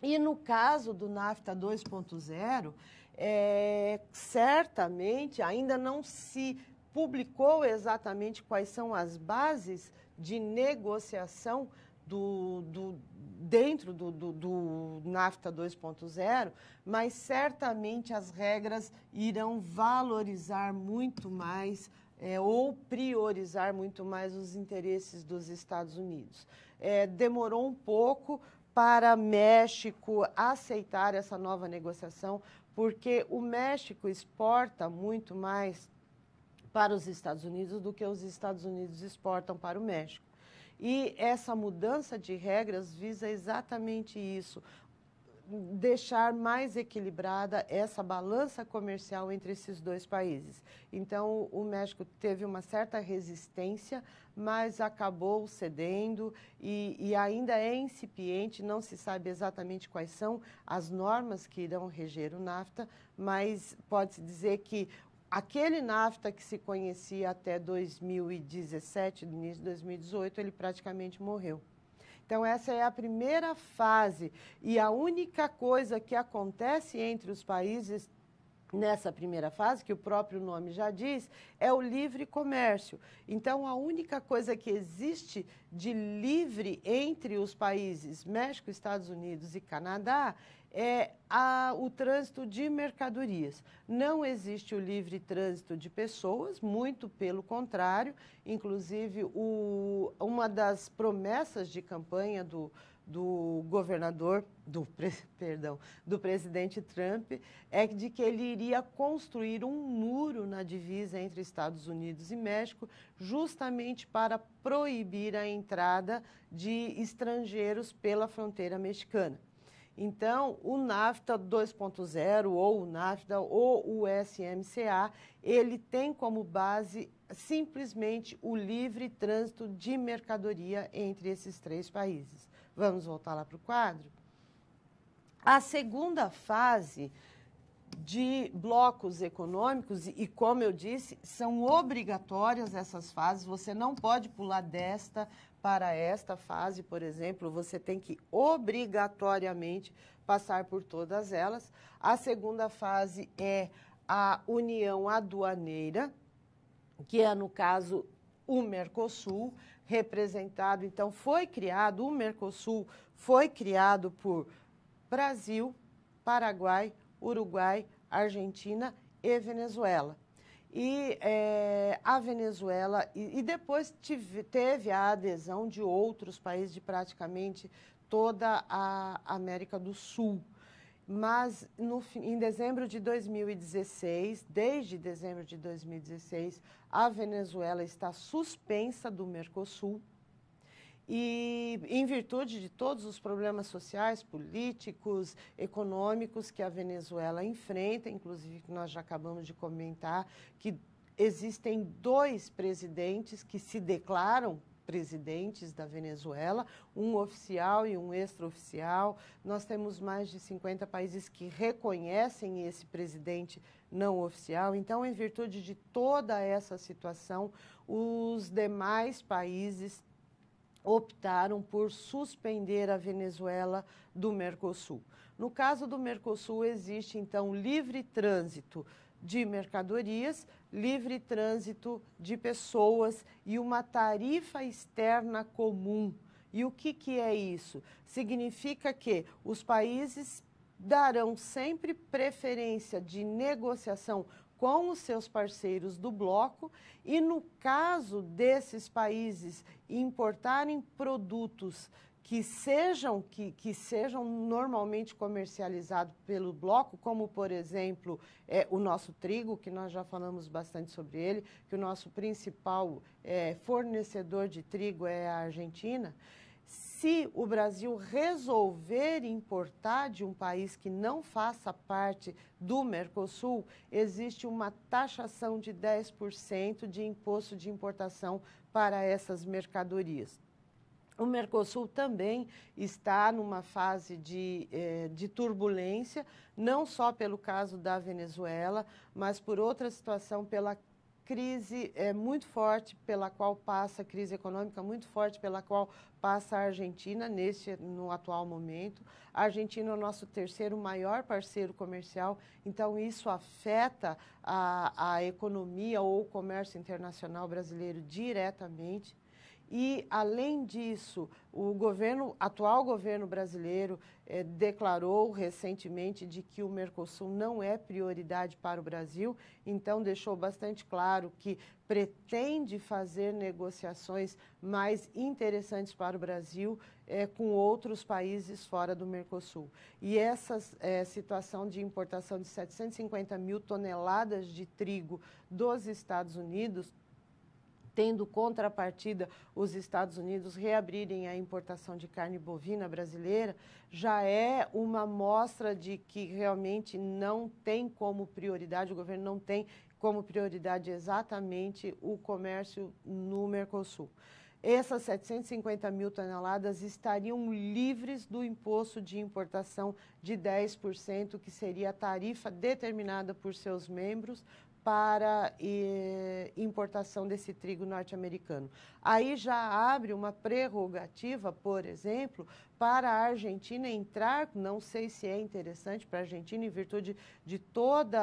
E no caso do NAFTA 2.0, é, certamente ainda não se publicou exatamente quais são as bases de negociação do, do dentro do, do, do NAFTA 2.0, mas certamente as regras irão valorizar muito mais é, ou priorizar muito mais os interesses dos Estados Unidos é, demorou um pouco para México aceitar essa nova negociação, porque o México exporta muito mais para os Estados Unidos do que os Estados Unidos exportam para o México. E essa mudança de regras visa exatamente isso, deixar mais equilibrada essa balança comercial entre esses dois países. Então, o México teve uma certa resistência, mas acabou cedendo e, e ainda é incipiente, não se sabe exatamente quais são as normas que irão reger o NAFTA, mas pode-se dizer que aquele NAFTA que se conhecia até 2017, no início de 2018, ele praticamente morreu. Então, essa é a primeira fase. E a única coisa que acontece entre os países nessa primeira fase, que o próprio nome já diz, é o livre comércio. Então, a única coisa que existe de livre entre os países México, Estados Unidos e Canadá é a, o trânsito de mercadorias. Não existe o livre trânsito de pessoas, muito pelo contrário. Inclusive, o, uma das promessas de campanha do do governador, do, perdão, do presidente Trump, é de que ele iria construir um muro na divisa entre Estados Unidos e México, justamente para proibir a entrada de estrangeiros pela fronteira mexicana. Então, o NAFTA 2.0 ou o NAFTA ou o SMCA, ele tem como base simplesmente o livre trânsito de mercadoria entre esses três países. Vamos voltar lá para o quadro? A segunda fase de blocos econômicos, e como eu disse, são obrigatórias essas fases, você não pode pular desta para esta fase, por exemplo, você tem que obrigatoriamente passar por todas elas. A segunda fase é a união aduaneira, que é, no caso, o Mercosul representado. Então, foi criado, o Mercosul foi criado por Brasil, Paraguai, Uruguai, Argentina e Venezuela. E é, a Venezuela, e, e depois tive, teve a adesão de outros países de praticamente toda a América do Sul. Mas no, em dezembro de 2016, desde dezembro de 2016, a Venezuela está suspensa do Mercosul. E em virtude de todos os problemas sociais, políticos, econômicos que a Venezuela enfrenta, inclusive que nós já acabamos de comentar, que existem dois presidentes que se declaram presidentes da Venezuela, um oficial e um extraoficial. Nós temos mais de 50 países que reconhecem esse presidente não oficial. Então, em virtude de toda essa situação, os demais países optaram por suspender a Venezuela do Mercosul. No caso do Mercosul, existe então livre trânsito de mercadorias, livre trânsito de pessoas e uma tarifa externa comum. E o que, que é isso? Significa que os países darão sempre preferência de negociação com os seus parceiros do bloco e, no caso desses países importarem produtos que sejam, que, que sejam normalmente comercializados pelo bloco, como, por exemplo, é, o nosso trigo, que nós já falamos bastante sobre ele, que o nosso principal é, fornecedor de trigo é a Argentina. Se o Brasil resolver importar de um país que não faça parte do Mercosul, existe uma taxação de 10% de imposto de importação para essas mercadorias. O Mercosul também está numa fase de, eh, de, turbulência, não só pelo caso da Venezuela, mas por outra situação, pela crise é, muito forte pela qual passa, a crise econômica muito forte pela qual passa a Argentina nesse, no atual momento. A Argentina é o nosso terceiro maior parceiro comercial, então isso afeta a, a economia ou o comércio internacional brasileiro diretamente. E, além disso, o governo, atual governo brasileiro eh, declarou recentemente de que o Mercosul não é prioridade para o Brasil, então deixou bastante claro que pretende fazer negociações mais interessantes para o Brasil eh, com outros países fora do Mercosul. E essa eh, situação de importação de 750 mil toneladas de trigo dos Estados Unidos tendo contrapartida os Estados Unidos reabrirem a importação de carne bovina brasileira, já é uma mostra de que realmente não tem como prioridade, o governo não tem como prioridade exatamente o comércio no Mercosul. Essas 750 mil toneladas estariam livres do imposto de importação de 10%, que seria a tarifa determinada por seus membros para eh, importação desse trigo norte-americano. Aí já abre uma prerrogativa, por exemplo, para a Argentina entrar, não sei se é interessante para a Argentina, em virtude de todo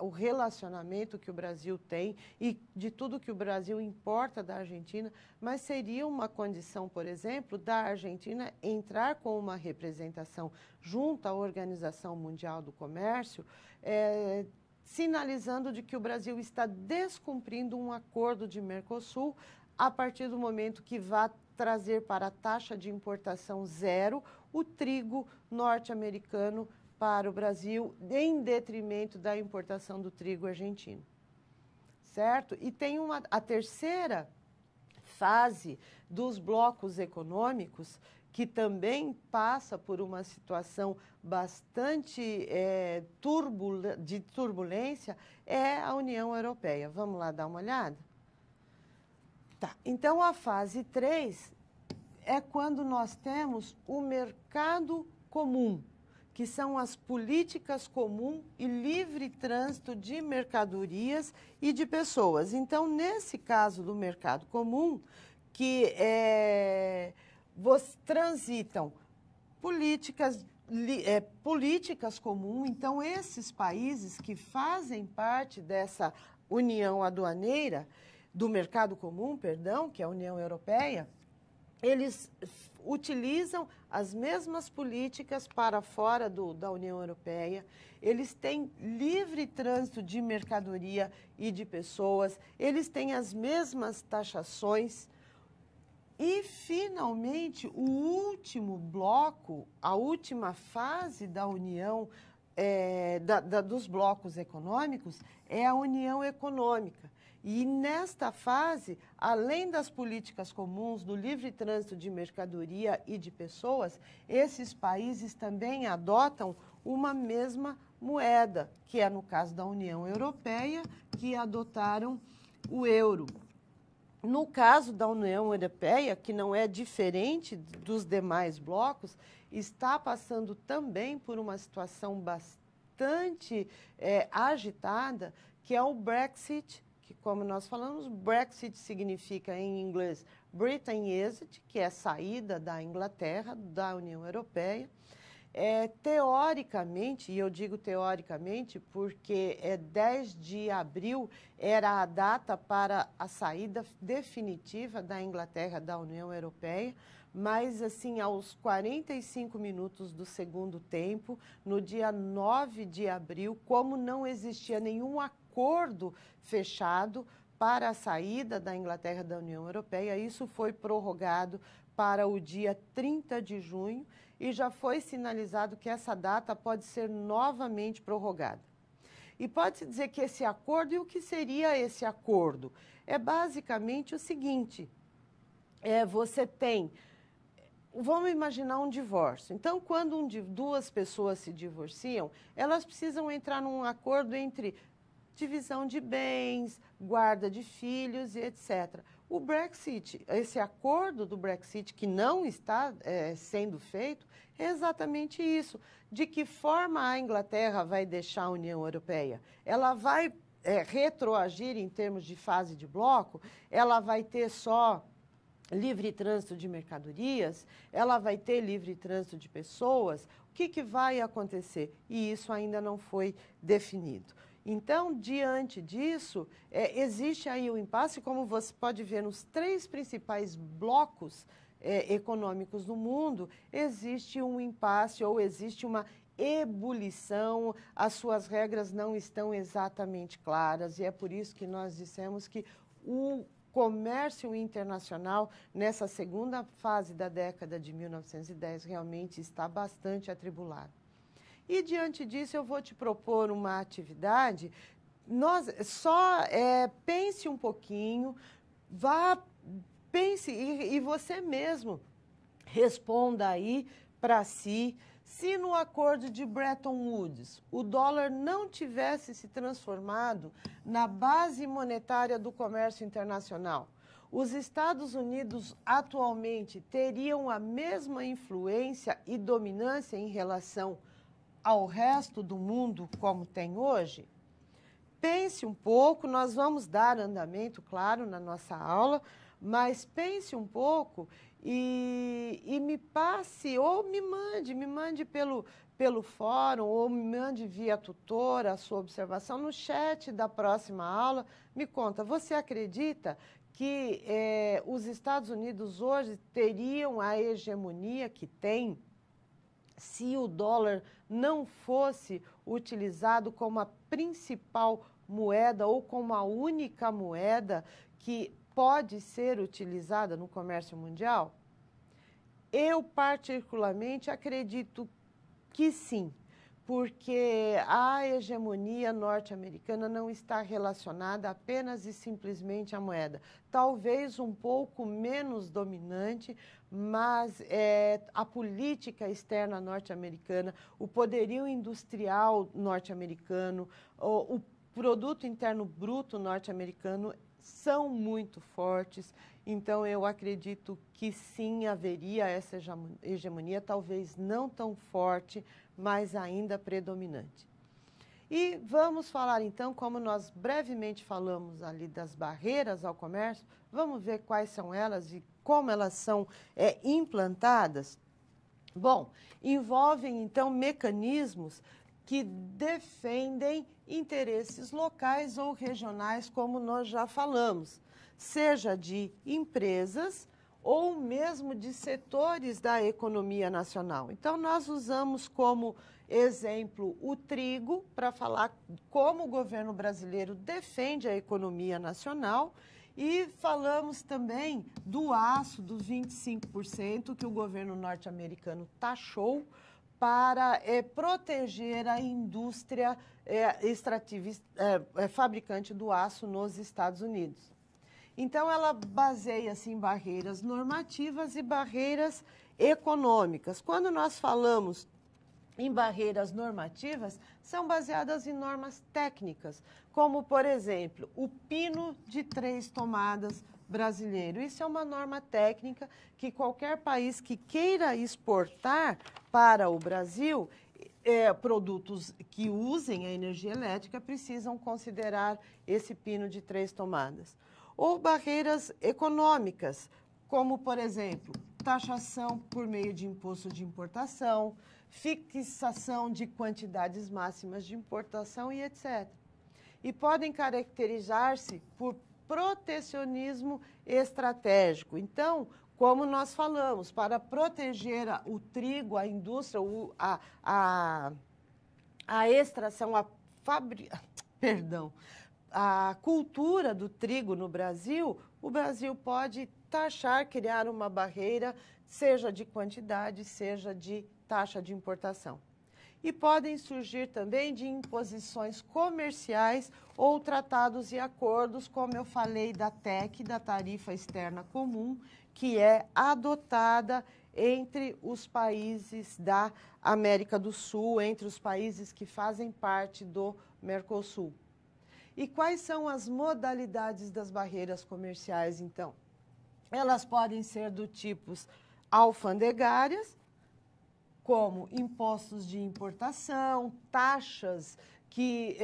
o relacionamento que o Brasil tem e de tudo que o Brasil importa da Argentina, mas seria uma condição, por exemplo, da Argentina entrar com uma representação junto à Organização Mundial do Comércio, é, sinalizando de que o Brasil está descumprindo um acordo de Mercosul a partir do momento que vá trazer para a taxa de importação zero o trigo norte-americano para o Brasil, em detrimento da importação do trigo argentino. Certo? E tem uma, a terceira fase dos blocos econômicos, que também passa por uma situação bastante é, turbul de turbulência, é a União Europeia. Vamos lá dar uma olhada? Tá. Então, a fase 3 é quando nós temos o mercado comum, que são as políticas comum e livre trânsito de mercadorias e de pessoas. Então, nesse caso do mercado comum, que é transitam políticas, é, políticas comuns. Então, esses países que fazem parte dessa união aduaneira, do mercado comum, perdão, que é a União Europeia, eles utilizam as mesmas políticas para fora do, da União Europeia, eles têm livre trânsito de mercadoria e de pessoas, eles têm as mesmas taxações, e, finalmente, o último bloco, a última fase da união, é, da, da, dos blocos econômicos, é a união econômica. E nesta fase, além das políticas comuns, do livre trânsito de mercadoria e de pessoas, esses países também adotam uma mesma moeda, que é no caso da União Europeia, que adotaram o euro. No caso da União Europeia, que não é diferente dos demais blocos, está passando também por uma situação bastante é, agitada, que é o Brexit, que, como nós falamos, Brexit significa em inglês Britain Exit, que é saída da Inglaterra, da União Europeia. É, teoricamente, e eu digo teoricamente porque é 10 de abril era a data para a saída definitiva da Inglaterra da União Europeia, mas assim, aos 45 minutos do segundo tempo, no dia 9 de abril, como não existia nenhum acordo fechado para a saída da Inglaterra da União Europeia, isso foi prorrogado para o dia 30 de junho e já foi sinalizado que essa data pode ser novamente prorrogada. E pode-se dizer que esse acordo, e o que seria esse acordo? É basicamente o seguinte: é, você tem. Vamos imaginar um divórcio. Então, quando um, duas pessoas se divorciam, elas precisam entrar num acordo entre divisão de bens, guarda de filhos e etc. O Brexit, esse acordo do Brexit que não está é, sendo feito, é exatamente isso. De que forma a Inglaterra vai deixar a União Europeia? Ela vai é, retroagir em termos de fase de bloco? Ela vai ter só livre trânsito de mercadorias? Ela vai ter livre trânsito de pessoas? O que, que vai acontecer? E isso ainda não foi definido. Então, diante disso, é, existe aí o impasse, como você pode ver nos três principais blocos é, econômicos do mundo, existe um impasse ou existe uma ebulição, as suas regras não estão exatamente claras, e é por isso que nós dissemos que o comércio internacional, nessa segunda fase da década de 1910, realmente está bastante atribulado. E diante disso, eu vou te propor uma atividade. Nós só é, pense um pouquinho, vá, pense e, e você mesmo responda aí para si se no acordo de Bretton Woods o dólar não tivesse se transformado na base monetária do comércio internacional, os Estados Unidos atualmente teriam a mesma influência e dominância em relação ao resto do mundo como tem hoje? pense um pouco, nós vamos dar andamento, claro, na nossa aula, mas pense um pouco e, e me passe, ou me mande, me mande pelo, pelo fórum, ou me mande via tutora a sua observação no chat da próxima aula. Me conta, você acredita que eh, os Estados Unidos hoje teriam a hegemonia que tem se o dólar não fosse utilizado como a principal moeda ou como a única moeda que pode ser utilizada no comércio mundial? Eu, particularmente, acredito que sim, porque a hegemonia norte-americana não está relacionada apenas e simplesmente à moeda. Talvez um pouco menos dominante, mas é, a política externa norte-americana, o poderio industrial norte-americano, o, o produto interno bruto norte-americano são muito fortes. Então, eu acredito que sim haveria essa hegemonia, talvez não tão forte, mas ainda predominante. E vamos falar então, como nós brevemente falamos ali das barreiras ao comércio, vamos ver quais são elas e como elas são é, implantadas. Bom, envolvem então mecanismos que defendem interesses locais ou regionais, como nós já falamos seja de empresas ou mesmo de setores da economia nacional. Então, nós usamos como exemplo o trigo para falar como o governo brasileiro defende a economia nacional e falamos também do aço, do 25% que o governo norte-americano taxou para é, proteger a indústria é, extrativa, é, é fabricante do aço nos Estados Unidos. Então, ela baseia-se em barreiras normativas e barreiras econômicas. Quando nós falamos em barreiras normativas, são baseadas em normas técnicas, como, por exemplo, o pino de três tomadas brasileiro. Isso é uma norma técnica que qualquer país que queira exportar para o Brasil, é, produtos que usem a energia elétrica precisam considerar esse pino de três tomadas ou barreiras econômicas, como, por exemplo, taxação por meio de imposto de importação, fixação de quantidades máximas de importação e etc. E podem caracterizar-se por protecionismo estratégico. Então, como nós falamos, para proteger o trigo, a indústria, a, a, a extração, a fabri... perdão, a cultura do trigo no Brasil, o Brasil pode taxar, criar uma barreira, seja de quantidade, seja de taxa de importação. E podem surgir também de imposições comerciais ou tratados e acordos, como eu falei da TEC, da Tarifa Externa Comum, que é adotada entre os países da América do Sul, entre os países que fazem parte do Mercosul. E quais são as modalidades das barreiras comerciais, então? Elas podem ser do tipo alfandegárias, como impostos de importação, taxas que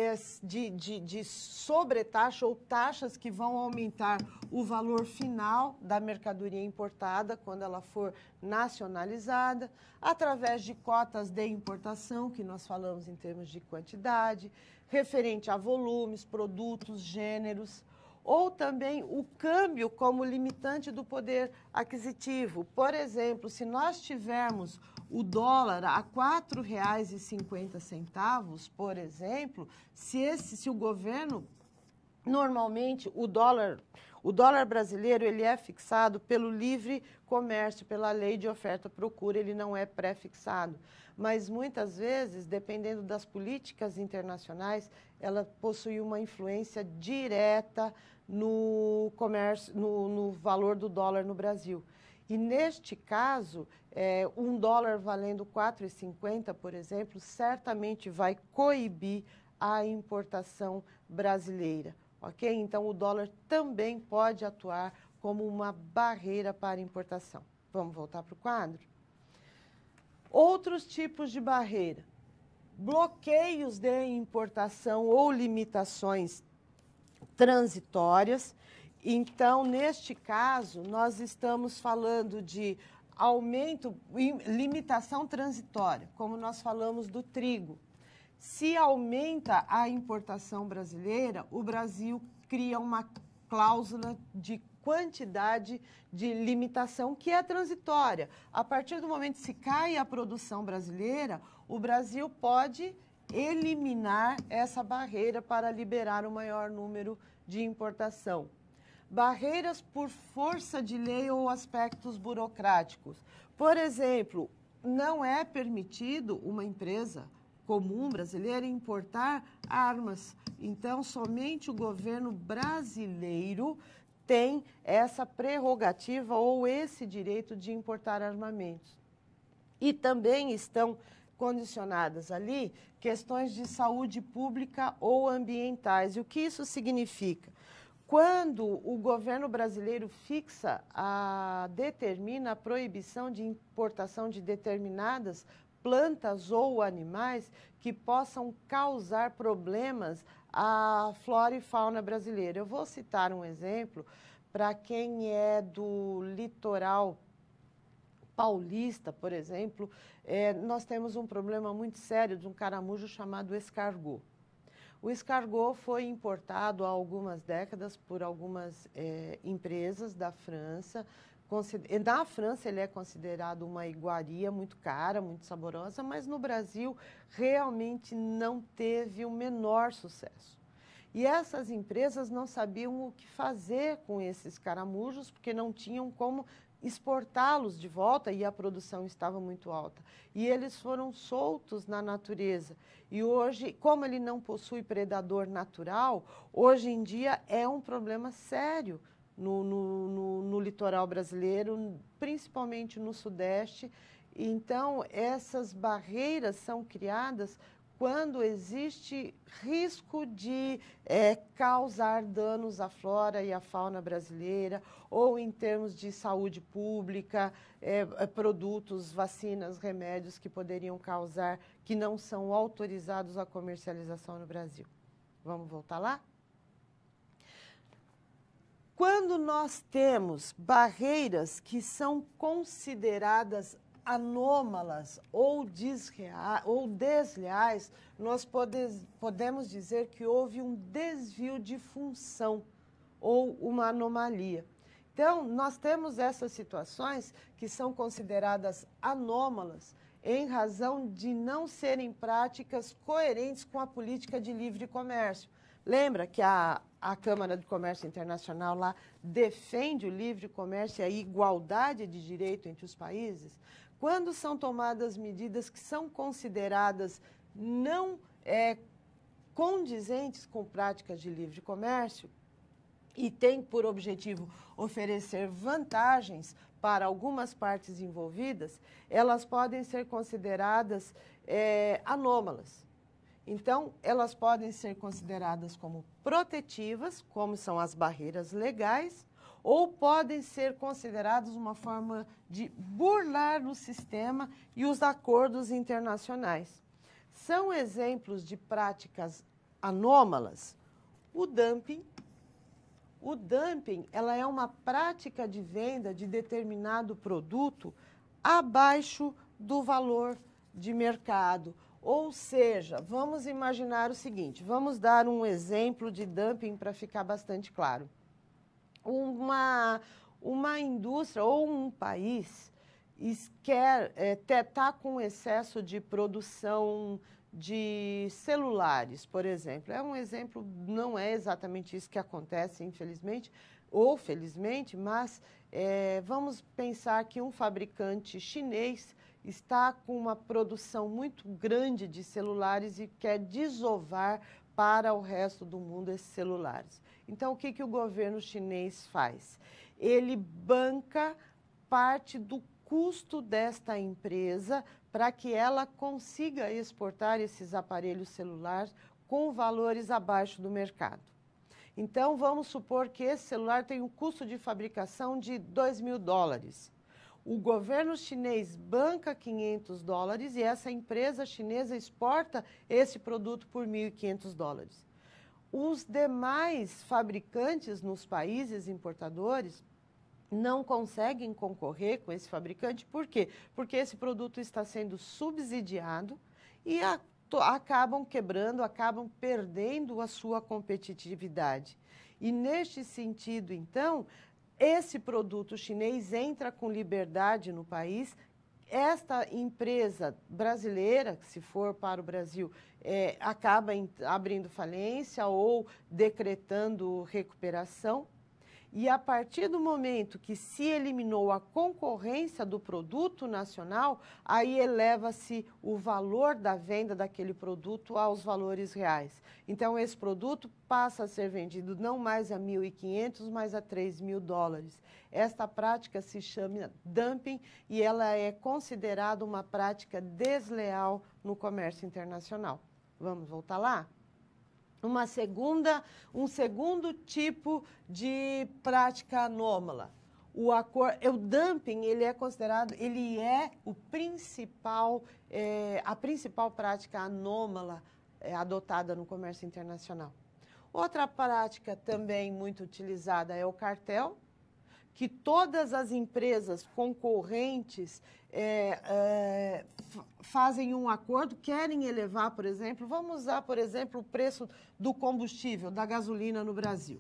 de, de, de sobretaxa ou taxas que vão aumentar o valor final da mercadoria importada quando ela for nacionalizada, através de cotas de importação, que nós falamos em termos de quantidade, referente a volumes, produtos, gêneros, ou também o câmbio como limitante do poder aquisitivo. Por exemplo, se nós tivermos o dólar a R$ 4,50, por exemplo, se, esse, se o governo, normalmente o dólar, o dólar brasileiro ele é fixado pelo livre comércio, pela lei de oferta-procura, ele não é pré-fixado. Mas muitas vezes, dependendo das políticas internacionais, ela possui uma influência direta no comércio, no, no valor do dólar no Brasil. E neste caso, é, um dólar valendo R$ 4,50, por exemplo, certamente vai coibir a importação brasileira. Ok? Então, o dólar também pode atuar como uma barreira para importação. Vamos voltar para o quadro? Outros tipos de barreira. bloqueios de importação ou limitações transitórias. Então, neste caso, nós estamos falando de aumento, limitação transitória, como nós falamos do trigo. Se aumenta a importação brasileira, o Brasil cria uma cláusula de quantidade de limitação que é transitória. A partir do momento que se cai a produção brasileira, o Brasil pode eliminar essa barreira para liberar o maior número de importação. Barreiras por força de lei ou aspectos burocráticos. Por exemplo, não é permitido uma empresa comum brasileira importar armas. Então, somente o governo brasileiro tem essa prerrogativa ou esse direito de importar armamentos. E também estão condicionadas ali questões de saúde pública ou ambientais. E o que isso significa? Quando o governo brasileiro fixa, a, determina a proibição de importação de determinadas plantas ou animais que possam causar problemas à flora e fauna brasileira. Eu vou citar um exemplo para quem é do litoral paulista, por exemplo, é, nós temos um problema muito sério de um caramujo chamado escargot. O escargot foi importado há algumas décadas por algumas é, empresas da França. Na França ele é considerado uma iguaria muito cara, muito saborosa, mas no Brasil realmente não teve o menor sucesso. E essas empresas não sabiam o que fazer com esses caramujos, porque não tinham como exportá-los de volta e a produção estava muito alta. E eles foram soltos na natureza. E hoje, como ele não possui predador natural, hoje em dia é um problema sério no, no, no, no litoral brasileiro, principalmente no Sudeste. Então, essas barreiras são criadas quando existe risco de é, causar danos à flora e à fauna brasileira, ou em termos de saúde pública, é, é, produtos, vacinas, remédios que poderiam causar, que não são autorizados à comercialização no Brasil. Vamos voltar lá? Quando nós temos barreiras que são consideradas anômalas ou, ou desleais, nós pode, podemos dizer que houve um desvio de função ou uma anomalia. Então, nós temos essas situações que são consideradas anômalas em razão de não serem práticas coerentes com a política de livre comércio. Lembra que a, a Câmara de Comércio Internacional lá defende o livre comércio e a igualdade de direito entre os países? Quando são tomadas medidas que são consideradas não é, condizentes com práticas de livre comércio e têm por objetivo oferecer vantagens para algumas partes envolvidas, elas podem ser consideradas é, anômalas. Então, elas podem ser consideradas como protetivas, como são as barreiras legais, ou podem ser considerados uma forma de burlar o sistema e os acordos internacionais. São exemplos de práticas anômalas o dumping. O dumping ela é uma prática de venda de determinado produto abaixo do valor de mercado. Ou seja, vamos imaginar o seguinte: vamos dar um exemplo de dumping para ficar bastante claro uma, uma indústria ou um país quer é, tá com excesso de produção de celulares, por exemplo. É um exemplo, não é exatamente isso que acontece, infelizmente, ou felizmente, mas é, vamos pensar que um fabricante chinês está com uma produção muito grande de celulares e quer desovar para o resto do mundo esses celulares. Então, o que, que o governo chinês faz? Ele banca parte do custo desta empresa para que ela consiga exportar esses aparelhos celulares com valores abaixo do mercado. Então, vamos supor que esse celular tem um custo de fabricação de 2 mil dólares. o governo chinês banca 500 dólares e essa empresa chinesa exporta esse produto por 1.500 dólares. Os demais fabricantes nos países importadores não conseguem concorrer com esse fabricante, por quê? Porque esse produto está sendo subsidiado e a, to, acabam quebrando, acabam perdendo a sua competitividade. E neste sentido, então, esse produto chinês entra com liberdade no país. Esta empresa brasileira, se for para o Brasil, é, acaba em, abrindo falência ou decretando recuperação. E a partir do momento que se eliminou a concorrência do produto nacional, aí eleva-se o valor da venda daquele produto aos valores reais. Então, esse produto passa a ser vendido não mais a 1.500, mas a 3 mil dólares. Esta prática se chama dumping e ela é considerada uma prática desleal no comércio internacional. Vamos voltar lá? uma segunda, um segundo tipo de prática anômala. O, acor, o dumping ele é considerado, ele é o principal, é, a principal prática anômala é, adotada no comércio internacional. Outra prática também muito utilizada é o cartel, que todas as empresas concorrentes é, é, fazem um acordo, querem elevar, por exemplo, vamos usar, por exemplo, o preço do combustível, da gasolina no Brasil.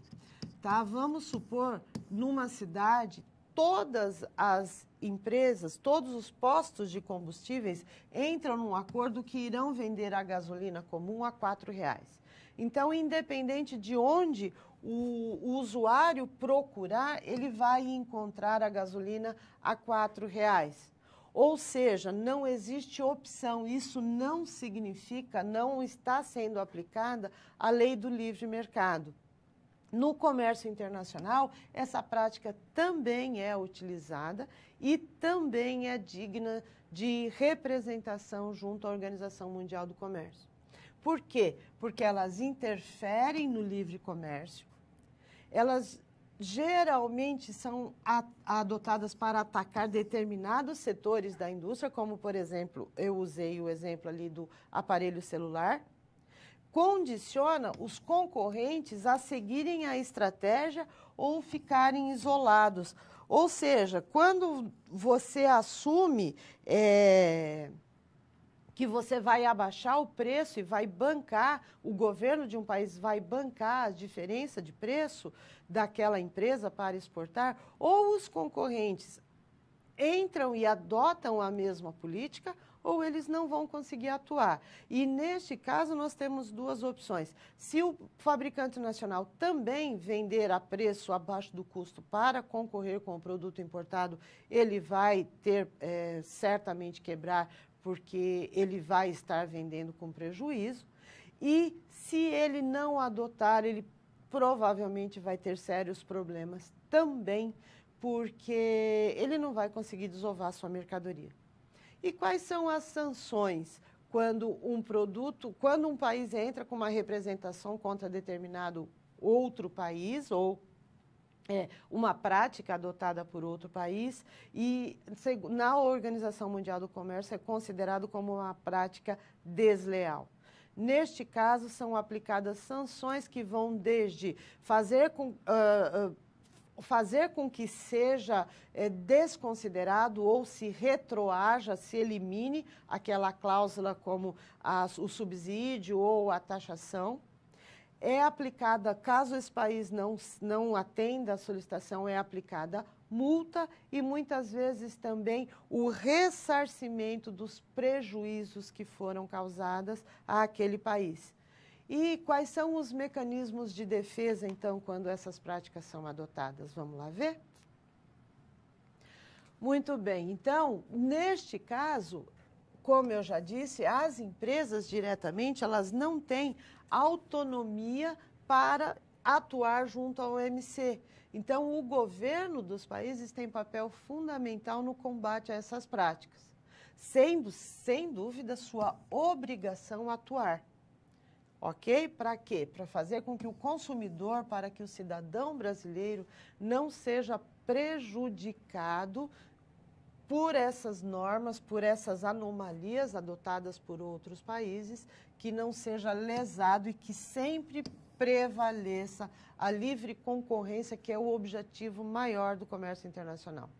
Tá? Vamos supor, numa cidade, todas as empresas, todos os postos de combustíveis entram num acordo que irão vender a gasolina comum a R$ reais. Então, independente de onde o, o, usuário procurar, ele vai encontrar a gasolina a R$ reais. Ou seja, não existe opção. Isso não significa, não está sendo aplicada a lei do livre mercado. No comércio internacional, essa prática também é utilizada e também é digna de representação junto à Organização Mundial do Comércio. Por quê? Porque elas interferem no livre comércio, elas geralmente são adotadas para atacar determinados setores da indústria, como, por exemplo, eu usei o exemplo ali do aparelho celular, condiciona os concorrentes a seguirem a estratégia ou ficarem isolados. Ou seja, quando você assume. É que você vai abaixar o preço e vai bancar, o governo de um país vai bancar a diferença de preço daquela empresa para exportar, ou os concorrentes entram e adotam a mesma política, ou eles não vão conseguir atuar. E neste caso, nós temos duas opções. Se o fabricante nacional também vender a preço abaixo do custo para concorrer com o produto importado, ele vai ter é, certamente quebrar porque ele vai estar vendendo com prejuízo. E se ele não adotar, ele provavelmente vai ter sérios problemas também, porque ele não vai conseguir desovar sua mercadoria. E quais são as sanções quando um produto, quando um país entra com uma representação contra determinado outro país ou é, uma prática adotada por outro país e na Organização Mundial do Comércio é considerado como uma prática desleal. Neste caso, são aplicadas sanções que vão desde fazer com, uh, uh, fazer com que seja é, desconsiderado ou se retroaja, se elimine aquela cláusula como a, o subsídio ou a taxação é aplicada, caso esse país não, não atenda a solicitação, é aplicada multa e muitas vezes também o ressarcimento dos prejuízos que foram causados àquele país. E quais são os mecanismos de defesa, então, quando essas práticas são adotadas? Vamos lá ver? Muito bem. Então, neste caso, como eu já disse, as empresas diretamente, elas não têm autonomia para atuar junto ao OMC. Então, o governo dos países tem papel fundamental no combate a essas práticas, sendo, sem dúvida, sua obrigação atuar. Ok? Para quê? Para fazer com que o consumidor, para que o cidadão brasileiro não seja prejudicado por essas normas, por essas anomalias adotadas por outros países, que não seja lesado e que sempre prevaleça a livre concorrência, que é o objetivo maior do comércio internacional.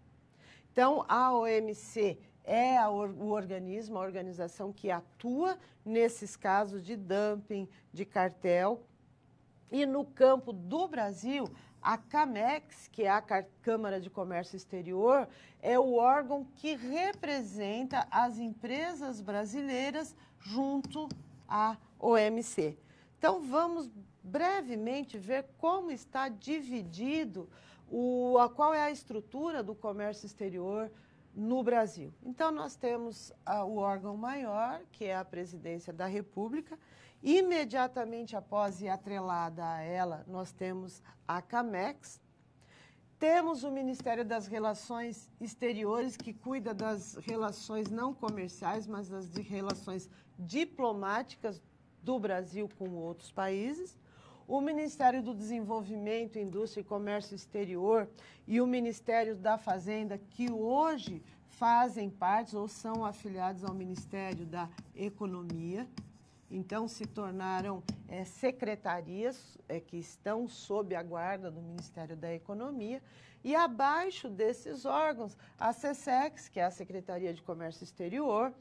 Então, a OMC é a, o organismo, a organização que atua nesses casos de dumping, de cartel. E no campo do Brasil, a CAMEX, que é a Câmara de Comércio Exterior, é o órgão que representa as empresas brasileiras junto à OMC. Então, vamos brevemente ver como está dividido, o, a, qual é a estrutura do comércio exterior no Brasil. Então, nós temos a, o órgão maior, que é a Presidência da República. Imediatamente após e atrelada a ela, nós temos a CAMEX. Temos o Ministério das Relações Exteriores, que cuida das relações não comerciais, mas das relações diplomáticas do Brasil com outros países o Ministério do Desenvolvimento, Indústria e Comércio Exterior e o Ministério da Fazenda, que hoje fazem parte ou são afiliados ao Ministério da Economia. Então, se tornaram é, secretarias é, que estão sob a guarda do Ministério da Economia. E abaixo desses órgãos, a SESEX, que é a Secretaria de Comércio Exterior,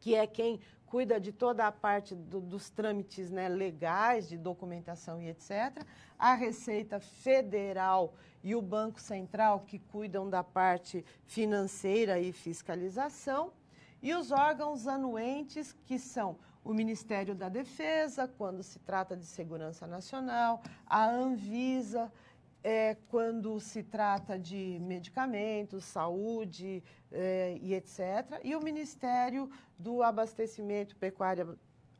que é quem cuida de toda a parte do, dos trâmites né, legais, de documentação e etc. A Receita Federal e o Banco Central, que cuidam da parte financeira e fiscalização. E os órgãos anuentes, que são o Ministério da Defesa, quando se trata de segurança nacional, a Anvisa, é, quando se trata de medicamentos, saúde é, e etc. E o Ministério do Abastecimento, Pecuária,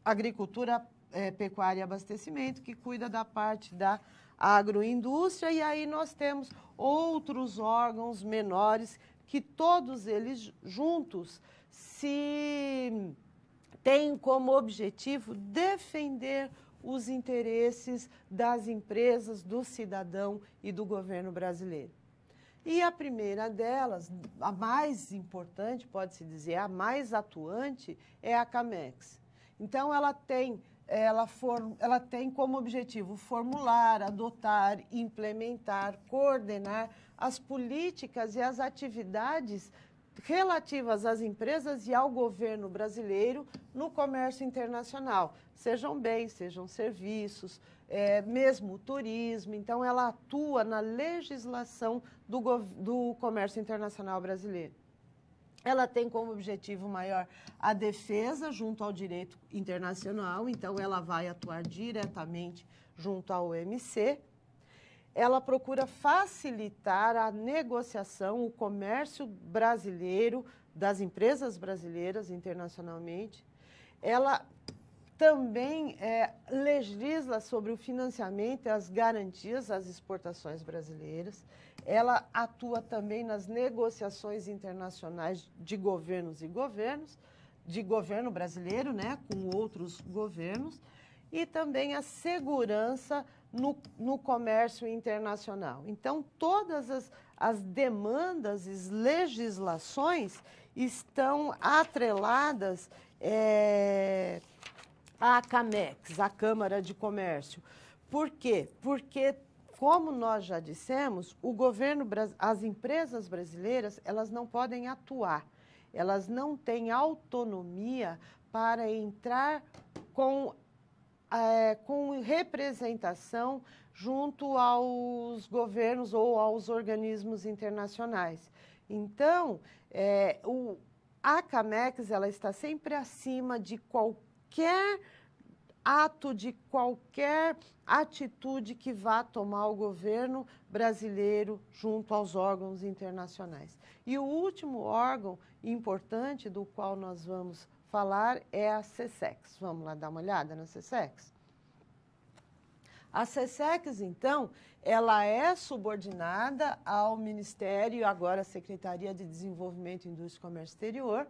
Agricultura, é, Pecuária e Abastecimento, que cuida da parte da agroindústria. E aí nós temos outros órgãos menores que todos eles juntos se têm como objetivo defender os interesses das empresas, do cidadão e do governo brasileiro. E a primeira delas, a mais importante, pode-se dizer, a mais atuante, é a CAMEX. Então, ela tem, ela, for, ela tem como objetivo formular, adotar, implementar, coordenar as políticas e as atividades relativas às empresas e ao governo brasileiro no comércio internacional, sejam bens, sejam serviços, é, mesmo turismo. Então, ela atua na legislação do, do comércio internacional brasileiro. Ela tem como objetivo maior a defesa junto ao direito internacional, então ela vai atuar diretamente junto ao OMC ela procura facilitar a negociação, o comércio brasileiro, das empresas brasileiras internacionalmente. Ela também é, legisla sobre o financiamento e as garantias às exportações brasileiras. Ela atua também nas negociações internacionais de governos e governos, de governo brasileiro, né, com outros governos, e também a segurança no, no comércio internacional. Então, todas as, as demandas e legislações estão atreladas é, à CAMEX, à Câmara de Comércio. Por quê? Porque, como nós já dissemos, o governo, as empresas brasileiras, elas não podem atuar, elas não têm autonomia para entrar com é, com representação junto aos governos ou aos organismos internacionais. Então, é, o, a CAMEX ela está sempre acima de qualquer ato, de qualquer atitude que vá tomar o governo brasileiro junto aos órgãos internacionais. E o último órgão importante do qual nós vamos falar é a CSEX. Vamos lá dar uma olhada na CSEX? A CSEX, então, ela é subordinada ao Ministério, agora Secretaria de Desenvolvimento, Indústria e Comércio Exterior,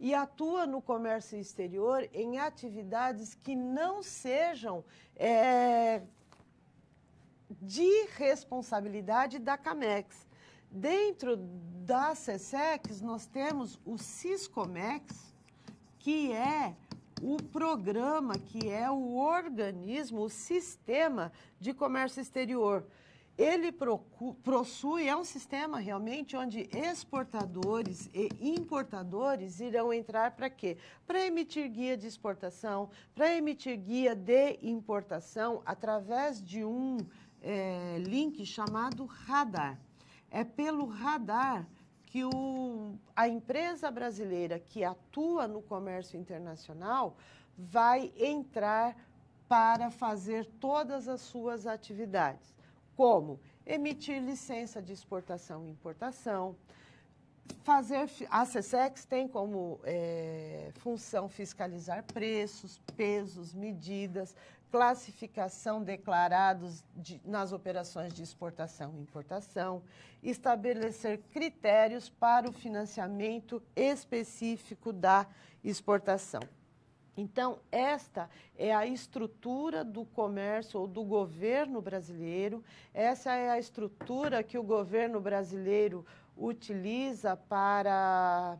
e atua no comércio exterior em atividades que não sejam é, de responsabilidade da CAMEX Dentro da CSEX, nós temos o Ciscomex, que é o programa, que é o organismo, o sistema de comércio exterior. Ele possui, é um sistema realmente onde exportadores e importadores irão entrar para quê? Para emitir guia de exportação, para emitir guia de importação através de um é, link chamado radar. É pelo radar que o, a empresa brasileira que atua no comércio internacional vai entrar para fazer todas as suas atividades, como emitir licença de exportação e importação, fazer a CSEX tem como é, função fiscalizar preços, pesos, medidas, classificação declarados de, nas operações de exportação e importação, estabelecer critérios para o financiamento específico da exportação. Então, esta é a estrutura do comércio ou do governo brasileiro, essa é a estrutura que o governo brasileiro utiliza para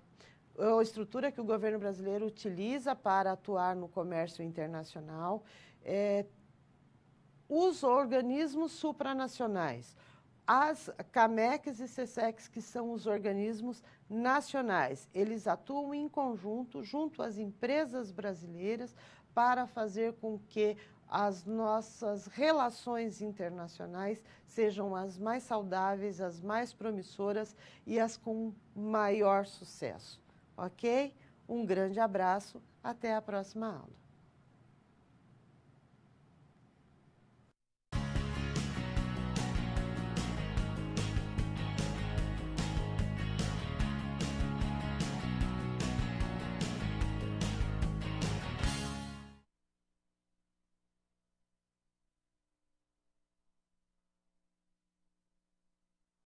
a estrutura que o governo brasileiro utiliza para atuar no comércio internacional é, os organismos supranacionais, as CAMECs e CSECs, que são os organismos nacionais, eles atuam em conjunto, junto às empresas brasileiras, para fazer com que as nossas relações internacionais sejam as mais saudáveis, as mais promissoras e as com maior sucesso. Ok? Um grande abraço, até a próxima aula.